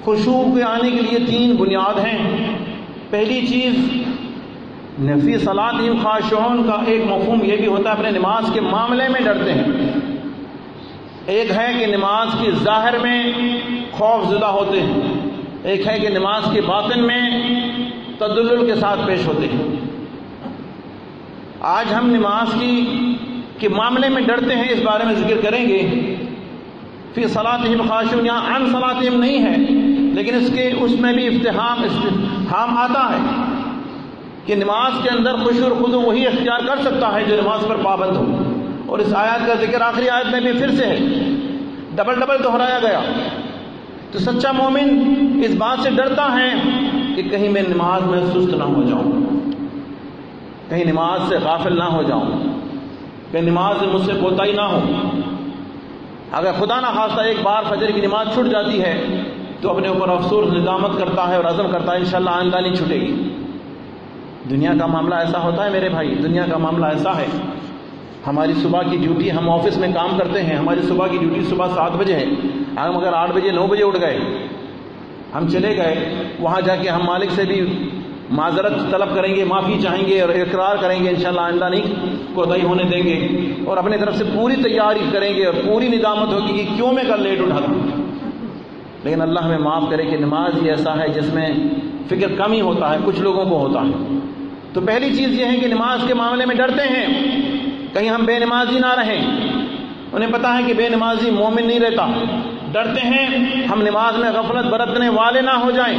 خوشبو کے آنے کے لیے تین بنیاد ہیں۔ پہلی چیز نفی صلاح خاشعون کا ایک مفہوم یہ بھی ہوتا ہے، اپنے نماز کے معاملے میں ڈرتے ہیں۔ ایک ہے کہ نماز کی ظاہر میں خوف زدہ ہوتے ہیں، ایک ہے کہ نماز کے باطن میں تدل کے ساتھ پیش ہوتے ہیں۔ آج ہم نماز کی، کے معاملے میں ڈرتے ہیں، اس بارے میں ذکر کریں گے۔ فی صلاتہم خاشون یہاں ان صلاتہم نہیں ہے، لیکن اس کے، اس میں بھی افتحام استحام آتا ہے کہ نماز کے اندر خوشور خود وہی اختیار کر سکتا ہے جو نماز پر پابند ہو۔ اور اس آیات کا ذکر آخری آیت میں بھی پھر سے ہے ڈبل ڈبل دہرایا گیا۔ تو سچا مومن اس بات سے ڈرتا ہے کہ کہیں میں نماز میں سست نہ ہو جاؤں۔ کہیں نماز سے غافل نہ ہو جاؤں۔ کہ نماز مجھ سے کوتاہی نہ ہو۔ اگر خدا نہ خواستہ ایک بار فجر کی نماز چھوٹ جاتی ہے، تو اپنے اوپر افسوس ندامت کرتا ہے اور عزم کرتا ہے، انشاءاللہ آئندہ نہیں چھوٹے گی۔ دنیا کا معاملہ ایسا ہوتا ہے میرے بھائی، دنیا کا معاملہ ایسا ہے۔ ہماری صبح کی ڈیوٹی ہم آفس میں کام کرتے ہیں، ہماری صبح کی ڈیوٹی صبح سات بجے ہے ہم اگر آٹھ بجے، نو بجے اٹھ گئے، ہم چلے گئے، وہاں جا کے ہم مالک سے بھی معذرت طلب کریں گے، معافی چاہیں گے اور اقرار کریں گے، انشاءاللہ آئندہ نہیں کوتاہی ہونے دیں گے۔ اور اپنے طرف سے پوری تیاری کریں گے اور پوری ندامت ہوگی کہ کیوں میں کل لیٹ اٹھا تھا لیکن اللہ ہمیں معاف کرے کہ نماز ہی ایسا ہے جس میں فکر کم ہی ہوتا ہے، کچھ لوگوں کو ہوتا ہے۔ تو پہلی چیز یہ ہے کہ نماز کے معاملے میں ڈرتے ہیں۔ کہیں ہم بے نمازی نہ رہیں۔ انہیں پتا ہے کہ بے نمازی مومن نہیں رہتا۔ ڈرتے ہیں، ہم نماز میں غفلت برتنے والے نہ ہو جائیں۔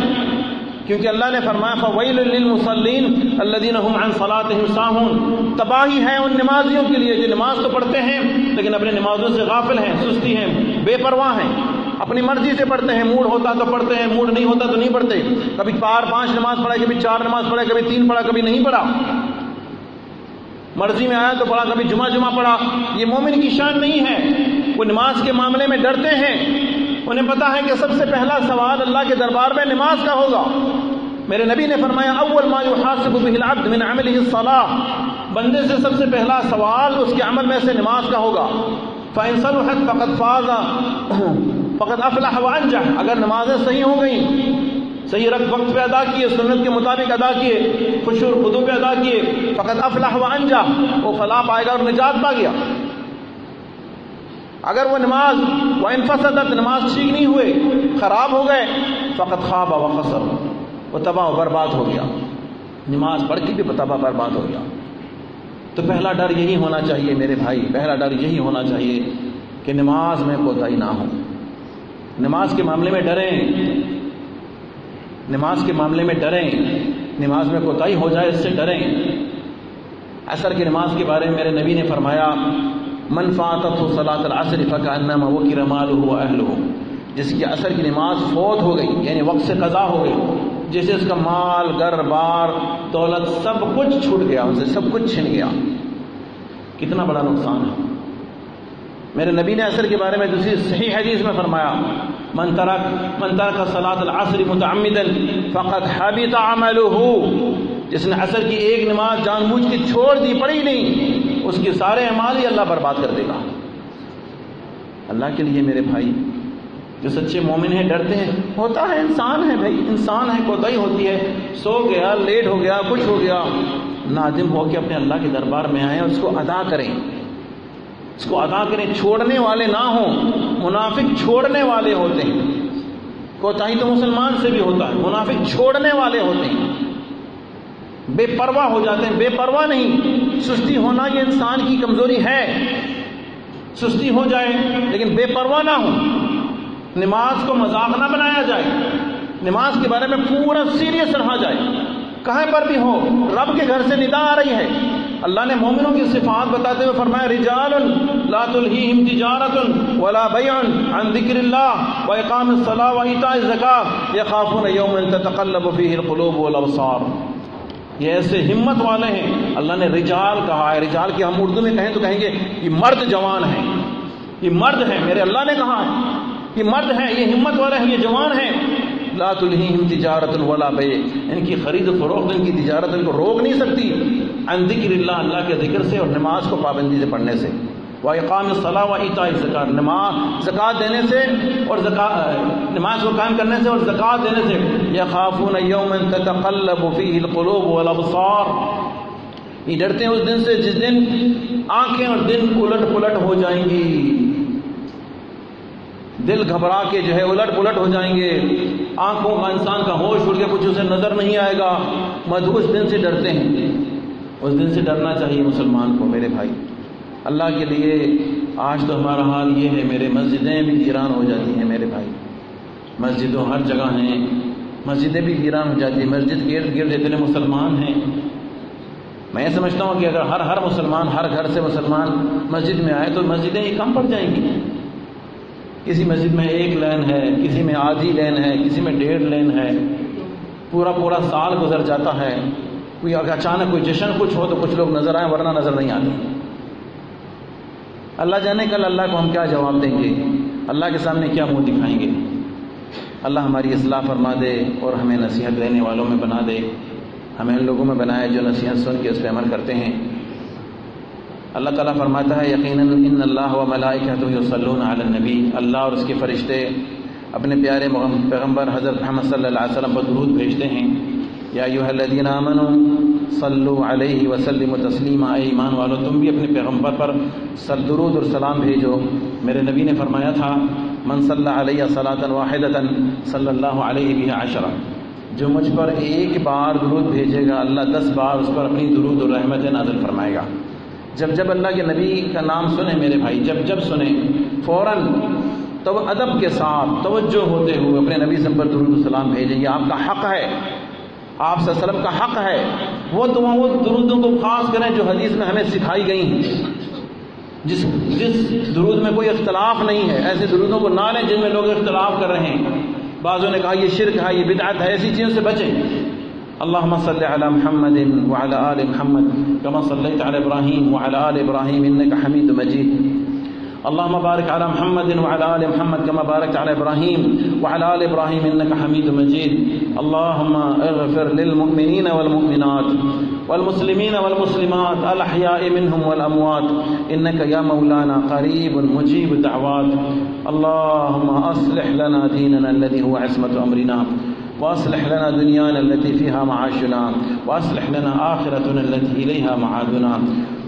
کیونکہ اللہ نے فرمایا فویل للمصلین الذين هم عن صلاتهم ساهون۔ تباہی ہے ان نمازیوں کے لیے جو نماز تو پڑھتے ہیں، لیکن اپنے نمازوں سے غافل ہیں، سستی ہیں، بے پرواہ ہیں۔ اپنی مرضی سے پڑھتے ہیں موڈ ہوتا تو پڑھتے ہیں موڈ نہیں ہوتا تو نہیں پڑھتے۔ کبھی چار پانچ نماز پڑھے، کبھی چار نماز پڑھے، کبھی تین پڑھا، کبھی نہیں پڑھا۔ مرضی میں آیا تو پڑھا، کبھی جمعہ جمعہ پڑھا۔ یہ مومن کی شان نہیں ہے۔ وہ نماز کے معاملے میں ڈرتے ہیں۔ انہیں پتا ہے کہ سب سے پہلا سوال اللہ کے دربار میں نماز کا ہوگا۔ میرے نبی نے فرمایا، اول ما يحاسب به العبد من عمله الصلاه بندے سے سب سے پہلا سوال اس کے عمل میں سے نماز کا ہوگا۔ فان صلحت فقد فاز۔ فقد افلح وانجح اگر نمازیں صحیح ہو گئیں صحیح رقم وقت پہ ادا کیے، سنت کے مطابق ادا کیے خوشور خدو پہ ادا کیے، فقط افلاح و انجا، وہ فلاح پائے گا اور نجات پا گیا۔ اگر وہ نماز، وہ انفسدت، نماز ٹھیک نہیں ہوئے، خراب ہو گئے، فقط خواب و خسر، وہ تباہ و برباد ہو گیا۔ نماز پڑھ کے بھی تباہ برباد ہو گیا۔ تو پہلا ڈر یہی ہونا چاہیے میرے بھائی، پہلا ڈر یہی ہونا چاہیے کہ نماز میں کوتاہی نہ ہو۔ نماز کے معاملے میں ڈریں۔ نماز کے معاملے میں ڈریں، نماز میں کوتاہی ہو جائے اس سے ڈریں۔ اثر کی نماز کے بارے میں میرے نبی نے فرمایا، من ہو صلاۃ العصر فکانما وہ کی رمال ہو اہل ہو جس کی اثر کی نماز فوت ہو گئی یعنی وقت سے قضا ہو گئی، جسے اس کا مال، گھر، بار، دولت سب کچھ چھوٹ گیا، ان سے سب کچھ چھن گیا۔ کتنا بڑا نقصان ہے۔ میرے نبی نے اثر کے بارے میں دوسری صحیح حدیث میں فرمایا من ترک من ترک صلاۃ العصر متعمدا فقط حبط عمله۔ جس نے عصر کی ایک نماز جان بوجھ کے چھوڑ دی، پڑھی نہیں، اس کے سارے اعمال ہی اللہ برباد کر دے گا۔ اللہ کے لیے میرے بھائی، جو سچے مومن ہیں، ڈرتے ہیں۔ ہوتا ہے، انسان ہے بھائی، انسان ہے، کوتاہی ہوتی ہے۔ سو گیا، لیٹ ہو گیا، کچھ ہو گیا۔ نادم ہو کے اپنے اللہ کے دربار میں آئیں اس کو ادا کریں۔ اس کو ادا کریں، چھوڑنے والے نہ ہوں۔ منافق چھوڑنے والے ہوتے ہیں۔ کوتاہی تو مسلمان سے بھی ہوتا ہے۔ منافق چھوڑنے والے ہوتے ہیں۔ بے پرواہ ہو جاتے ہیں۔ بے پرواہ نہیں۔ سستی ہونا یہ انسان کی کمزوری ہے۔ سستی ہو جائے لیکن بے پرواہ نہ ہو۔ نماز کو مذاق نہ بنایا جائے۔ نماز کے بارے میں پورا سیریس رہا جائے۔ کہیں پر بھی ہو۔ رب کے گھر سے ندا آ رہی ہے۔ اللہ نے مومنوں کی صفات بتاتے ہوئے فرمایا، رجال لا تلہیہم تجارت ولا بیع عن ذکر اللہ و اقام الصلاة و ایتاء الزکاة یخافون یوما تتقلب فیہ القلوب والابصار۔ یہ ایسے ہمت والے ہیں۔ اللہ نے رجال کہا ہے۔ رجال کی ہم اردو میں کہیں تو کہیں گے، یہ مرد جوان ہیں۔ یہ مرد ہیں، میرے اللہ نے کہا ہے۔ یہ مرد ہیں، یہ ہمت والے ہیں، یہ جوان ہیں۔ لا تلہیہم تجارت ولا بیع. ان کی خرید و فروخت، ان کی تجارت ان کو روک نہیں سکتی. عن ذکر اللہ اللہ کے ذکر سے اور نماز کو پابندی سے پڑھنے سے. و اقام الصلاح و ایتاء زکات نماز زکات دینے سے اور زکات نماز کو قائم کرنے سے اور زکات دینے سے. یخافون یوما تتقلب فیہ القلوب والابصار. یہ ڈرتے ہیں اس دن سے جس دن آنکھیں اور دن الٹ پلٹ ہو جائیں گی. دل گھبرا کے جو ہے الٹ پلٹ ہو جائیں گے۔ آنکھوں کا انسان کا ہوش اڑ کے کچھ اسے نظر نہیں آئے گا۔ مدھوش دن سے ڈرتے ہیں۔ اس دن سے ڈرنا چاہیے مسلمان کو میرے بھائی۔ اللہ کے لیے آج تو ہمارا حال یہ ہے، میرے مسجدیں بھی ویران ہو جاتی ہیں میرے بھائی۔ مسجدوں ہر جگہ ہیں۔ مسجدیں بھی ویران ہو جاتی ہیں۔ مسجد گرد گرد اتنے مسلمان ہیں۔ میں سمجھتا ہوں کہ اگر ہر ہر مسلمان، ہر گھر سے مسلمان مسجد میں آئے تو مسجدیں ہی کم پڑ جائیں گی۔ کسی مسجد میں ایک لین ہے، کسی میں آدھی لین ہے، کسی میں ڈیڑھ لین ہے، پورا پورا سال گزر جاتا ہے، کوئی اگر اچانک کوئی جشن کچھ ہو تو کچھ لوگ نظر آئیں ورنہ نظر نہیں آتے اللہ جانے کل اللہ کو ہم کیا جواب دیں گے؟ اللہ کے سامنے کیا منہ دکھائیں گے؟ اللہ ہماری اصلاح فرما دے اور ہمیں نصیحت دینے والوں میں بنا دے۔ ہمیں ان لوگوں میں بنائے جو نصیحت سن کے اس پہ عمل کرتے ہیں۔ اللہ تعالیٰ فرماتا ہے، یقیناً ان اللہ و ملائکۃ یصلون علی النبی، اللہ اور اس کے فرشتے اپنے پیارے پیغمبر حضرت محمد صلی اللہ علیہ وسلم پر درود بھیجتے ہیں۔ یا ایھا الذین آمنوا صلو علیہ وسلم تسلیما، اے ایمان والو، تم بھی اپنے پیغمبر پر سر درود اور سلام بھیجو۔ میرے نبی نے فرمایا تھا، من صلی علیہ صلاۃ واحدۃ صلی اللہ علیہ بہ عشرہ جو مجھ پر ایک بار درود بھیجے گا، اللہ دس بار اس پر اپنی درود اور رحمت نازل فرمائے گا۔ جب جب اللہ کے نبی کا نام سنیں میرے بھائی، جب جب سنیں، فوراً تو ادب کے ساتھ توجہ ہوتے ہوئے اپنے نبی سے پر درود السلام بھیجیں یہ آپ کا حق ہے۔ آپ صلی اللہ علیہ وسلم کا حق ہے۔ وہ تو وہ درودوں کو خاص کریں جو حدیث میں ہمیں سکھائی گئی ہیں۔ جس جس درود میں کوئی اختلاف نہیں ہے، ایسے درودوں کو نہ لیں جن میں لوگ اختلاف کر رہے ہیں۔ بعضوں نے کہا یہ شرک ہے، یہ بدعت ہے، ایسی چیزوں سے بچیں۔ اللهم صل على محمد وعلى آل محمد كما صليت على إبراهيم وعلى آل إبراهيم إنك حميد مجيد. اللهم بارك على محمد وعلى آل محمد كما باركت على إبراهيم وعلى آل إبراهيم إنك حميد مجيد. اللهم اغفر للمؤمنين والمؤمنات والمسلمين والمسلمات الأحياء منهم والأموات. إنك يا مولانا قريب مجيب دعوات اللهم أصلح لنا ديننا الذي هو عصمة أمرنا. وأصلح لنا دنيانا التي فيها معاشنا وأصلح لنا آخرتنا التي إليها معادنا.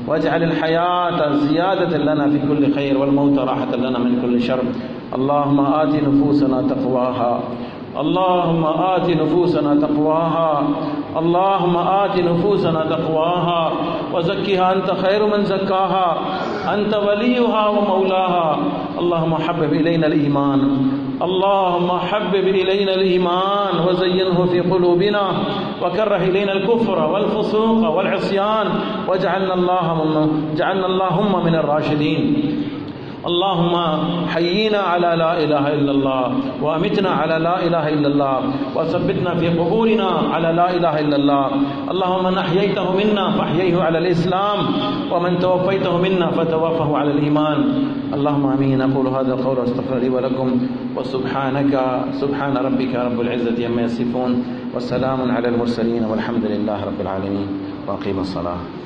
واجعل الحياة زيادة لنا في كل خير والموت راحة لنا من كل شر. اللهم آت نفوسنا تقواها. اللهم آت نفوسنا تقواها. اللهم آت نفوسنا تقواها. وزكها أنت خير من زكاها. أنت وليها ومولاها. اللهم حبب إلينا الإيمان. اللهم حبب إلينا الإيمان. وزينه في قلوبنا. وكره إلينا الكفر والفسوق والعصيان. واجعلنا اللهم جعلنا اللهم من الراشدين. اللهم حيينا على لا إله إلا الله وأمتنا على لا إله إلا الله وثبتنا في قبورنا على لا إله إلا الله. اللهم من أحييته منا فأحييه على الإسلام ومن توفيته منا فتوفه على الإيمان. اللهم آمين. أقول هذا القول واستغفر لي ولكم وسبحانك سبحان ربك رب العزة عما يصفون وسلام على المرسلين والحمد لله رب العالمين وأقيم الصلاة.